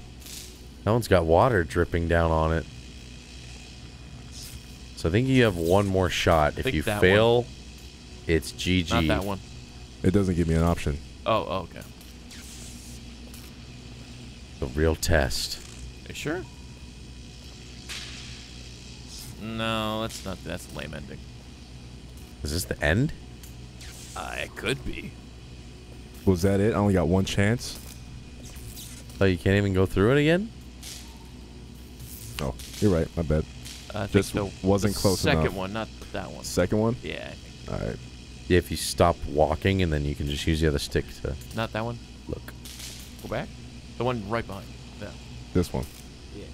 That one's got water dripping down on it. So I think you have one more shot. If you that fail, it's GG. Not that one. It doesn't give me an option. Oh, oh, okay. The real test. Are you sure? No, that's not. That's a lame ending. Is this the end? Uh, it could be. Was that it? I only got one chance. Oh, you can't even go through it again? Oh, you're right. My bad. I think Just the, wasn't the close second enough. one, not that one. Second one? Yeah, All right. Yeah, if you stop walking and then you can just use the other stick to Not that one. look. Go back. The one right behind. Yeah. This one. Yeah.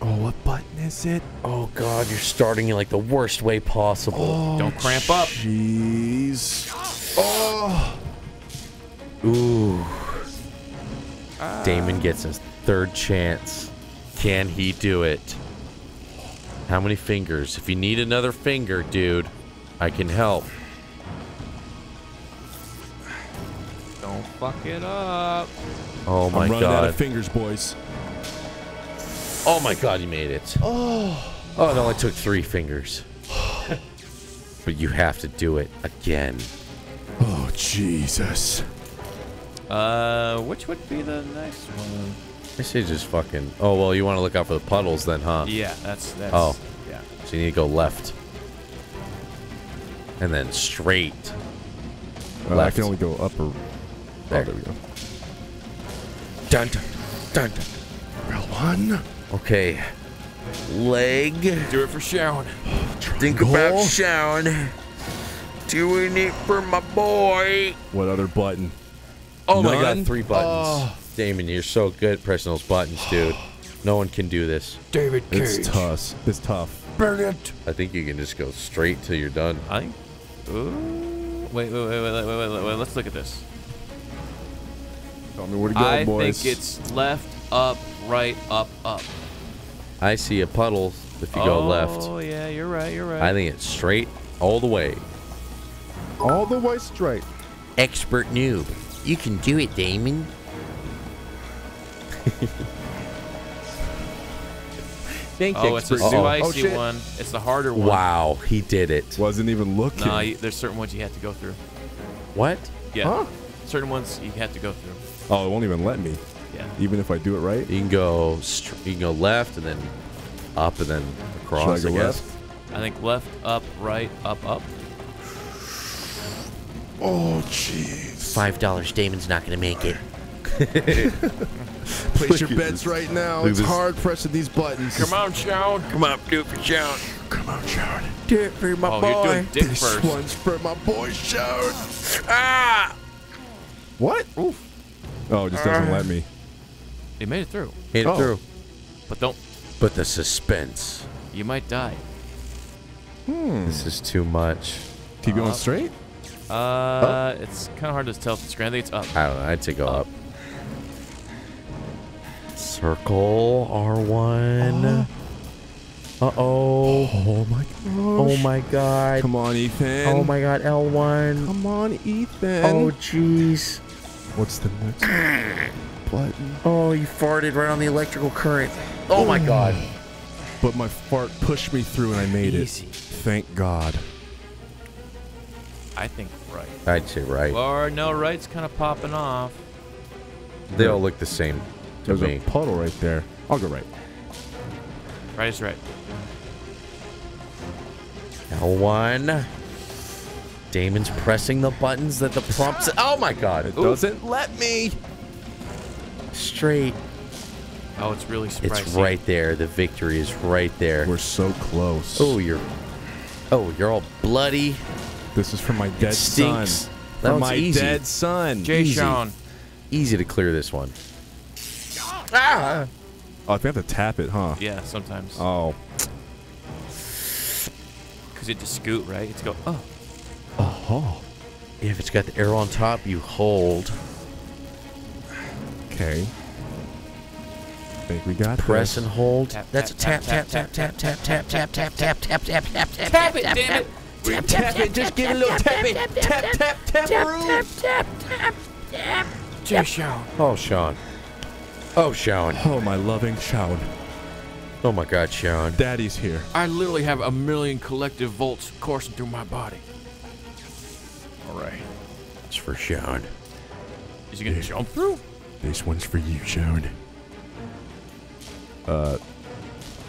Oh, what button is it? Oh god, you're starting in like the worst way possible. Oh, Don't cramp up. Jeez. Oh. Ooh. Ah. Damon gets his third chance. Can he do it? How many fingers? If you need another finger, dude, I can help. Don't fuck it up. Oh my I'm running out of fingers, boys. Oh my god, you made it. Oh. Oh, it only took three fingers. but you have to do it again. Oh, Jesus. Uh, which would be the next one? I say just fucking. Oh well, you want to look out for the puddles then, huh? Yeah, that's that's. Oh. Yeah. So you need to go left. And then straight. Uh, I can only go up or. There. Oh, there we go. Dun dun dun. dun. Real one. Okay. Leg. Do it for Sharon. Think about Sharon. Doing it for my boy. What other button? Oh my None? god, three buttons. Oh. Damon, you're so good at pressing those buttons, dude. No one can do this. David Cage. It's tough. It's tough. Brilliant. I think you can just go straight till you're done. I think. Ooh. Wait, wait, wait, wait, wait, wait, wait, wait. Let's look at this. Tell me where to go, I boys. think it's left, up, right, up, up. I see a puddle if you go left. Oh yeah, you're right. You're right. I think it's straight all the way. all the way straight. Expert noob. You can do it, Damon. Thanks, oh, it's a expert noob. spicy Oh, one. It's the harder one. Wow, he did it. Wasn't even looking. Nah, you, there's certain ones you have to go through. What? Yeah. Huh? Certain ones you have to go through. Oh, it won't even let me. Yeah. Even if I do it right. You can go. Str- you can go left and then up and then across. Should I I, guess. left? I think left, up, right, up, up. Oh, jeez. Five dollars. Damon's not gonna make it. Place your Look at bets right now. Look It's this. hard pressing these buttons. Come on, Sharon. Come on, do it for Sharon. Come on, Sharon. Do it for my Oh, boy. you're doing dick This first. one's for my boy, Sharon. Ah! What? Oof. Oh, it just doesn't let me. You made it through, Made it Oh. through. but don't. But the suspense. You might die. Hmm. This is too much. Keep going Uh, straight? Uh, it's kind of hard to tell if it's grand. I think it's up. I don't know. I'd say go up. Circle R1. Uh oh. Oh my god. Oh my god. Come on, Ethan. Oh my god, L1. Come on, Ethan. Oh jeez. What's the next button? Oh, you farted right on the electrical current. Oh my god. But my fart pushed me through and I made Easy. it. Thank God. I think right. I'd say right. Or no, right's kind of popping off. They all look the same to There's me. a puddle right there. I'll go right. Right is right. L1. Damon's pressing the buttons that the prompts. Oh my god. It doesn't let me. Straight. Oh, it's really spicy. It's right there. The victory is right there. We're so close. Oh, you're. Oh, you're all bloody. This is for my dead son. stinks. For That one's my easy. dead son. Jay Easy. Sean. Easy to clear this one. Ah! Oh, I think I have to tap it, huh? Yeah, sometimes. Oh. Because it just scoot, right? It's go, oh. Oh. If it's got the arrow on top, you hold. Okay. think we got Press and hold. That's a tap, tap, tap, tap, tap, tap, tap, tap, tap, tap, tap, tap, tap, tap, Tap it, damn it! Tap, Tap it, just give it a little tap it. Tap, tap, tap, room. tap, tap, tap. Jason. Oh, Shaun. Oh, Shaun. Oh, my loving Shaun. Oh my God, Shaun. Daddy's here. I literally have a million collective volts coursing through my body. All right. It's for Shaun. Is he gonna jump through? This one's for you, Shaun. Uh.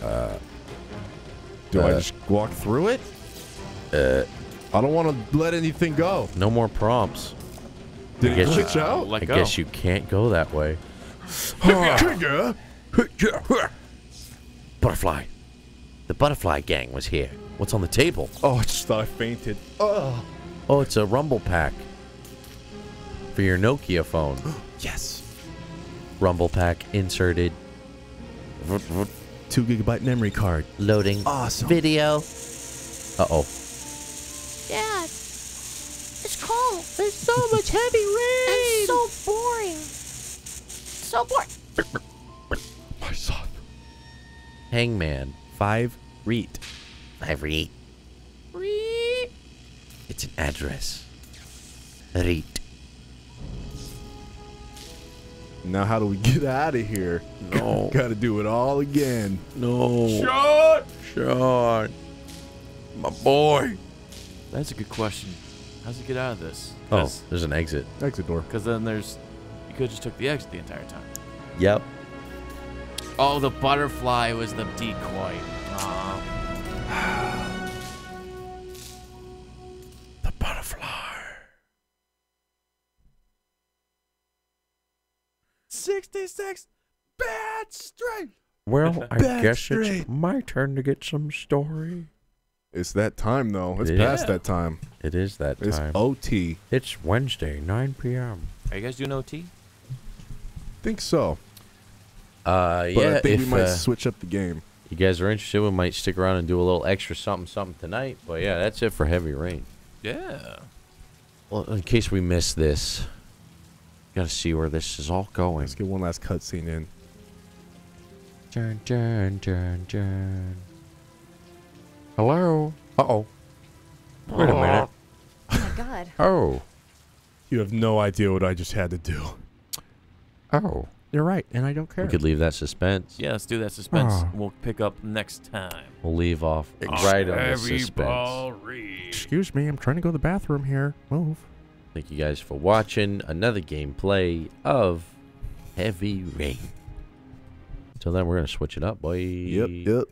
Uh. Do I Uh, just walk through it? Uh, I don't want to let anything go. no more prompts. Did I guess you- glitch out? Let I guess you can't go that way. Butterfly. The butterfly gang was here. What's on the table? Oh, I just thought I fainted. Oh. Oh, it's a rumble pack. For your Nokia phone. Yes. rumble pack inserted. Two gigabyte memory card. Loading. Awesome. Video. Uh oh. Dad, it's cold. There's so much heavy rain. It's so boring. So boring. My son. Hangman. Five reet. Five reet. Reet. It's an address. Reet. Now, how do we get out of here? No. Got to do it all again. No. Shaun! Shaun. My boy. That's a good question. How's he get out of this? Oh, there's an exit. Exit door. Because then there's. You could have just took the exit the entire time. Yep. Oh, the butterfly was the decoy. Aw. The butterfly. 66 bad straight. Well, I Back guess straight. it's my turn to get some story. It's that time, though. It's It past is. that time. It is that time. It's. OT. It's Wednesday, 9 p.m. Are you guys doing OT? Think so. Uh, But yeah, I think if we might uh, switch up the game. you guys are interested, we might stick around and do a little extra something, something tonight. But yeah, that's it for Heavy Rain. Yeah. Well, in case we miss this, gotta see where this is all going. Let's get one last cutscene in. Dun, dun, dun, dun. Hello? Uh oh. Wait a minute. Oh my god. Oh. You have no idea what I just had to do. Oh. You're right, and I don't care. We could leave that suspense. Yeah, let's do that suspense. Oh. We'll pick up next time. We'll leave off right on the Heavy suspense. Excuse me, I'm trying to go to the bathroom here. Move. Thank you guys for watching another gameplay of Heavy Rain. Till then, we're gonna switch it up, boy. Yep, yep.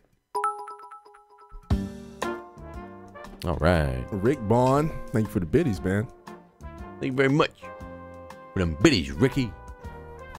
All right. Rick Bond, thank you for the biddies, man. Thank you very much for them biddies, Ricky.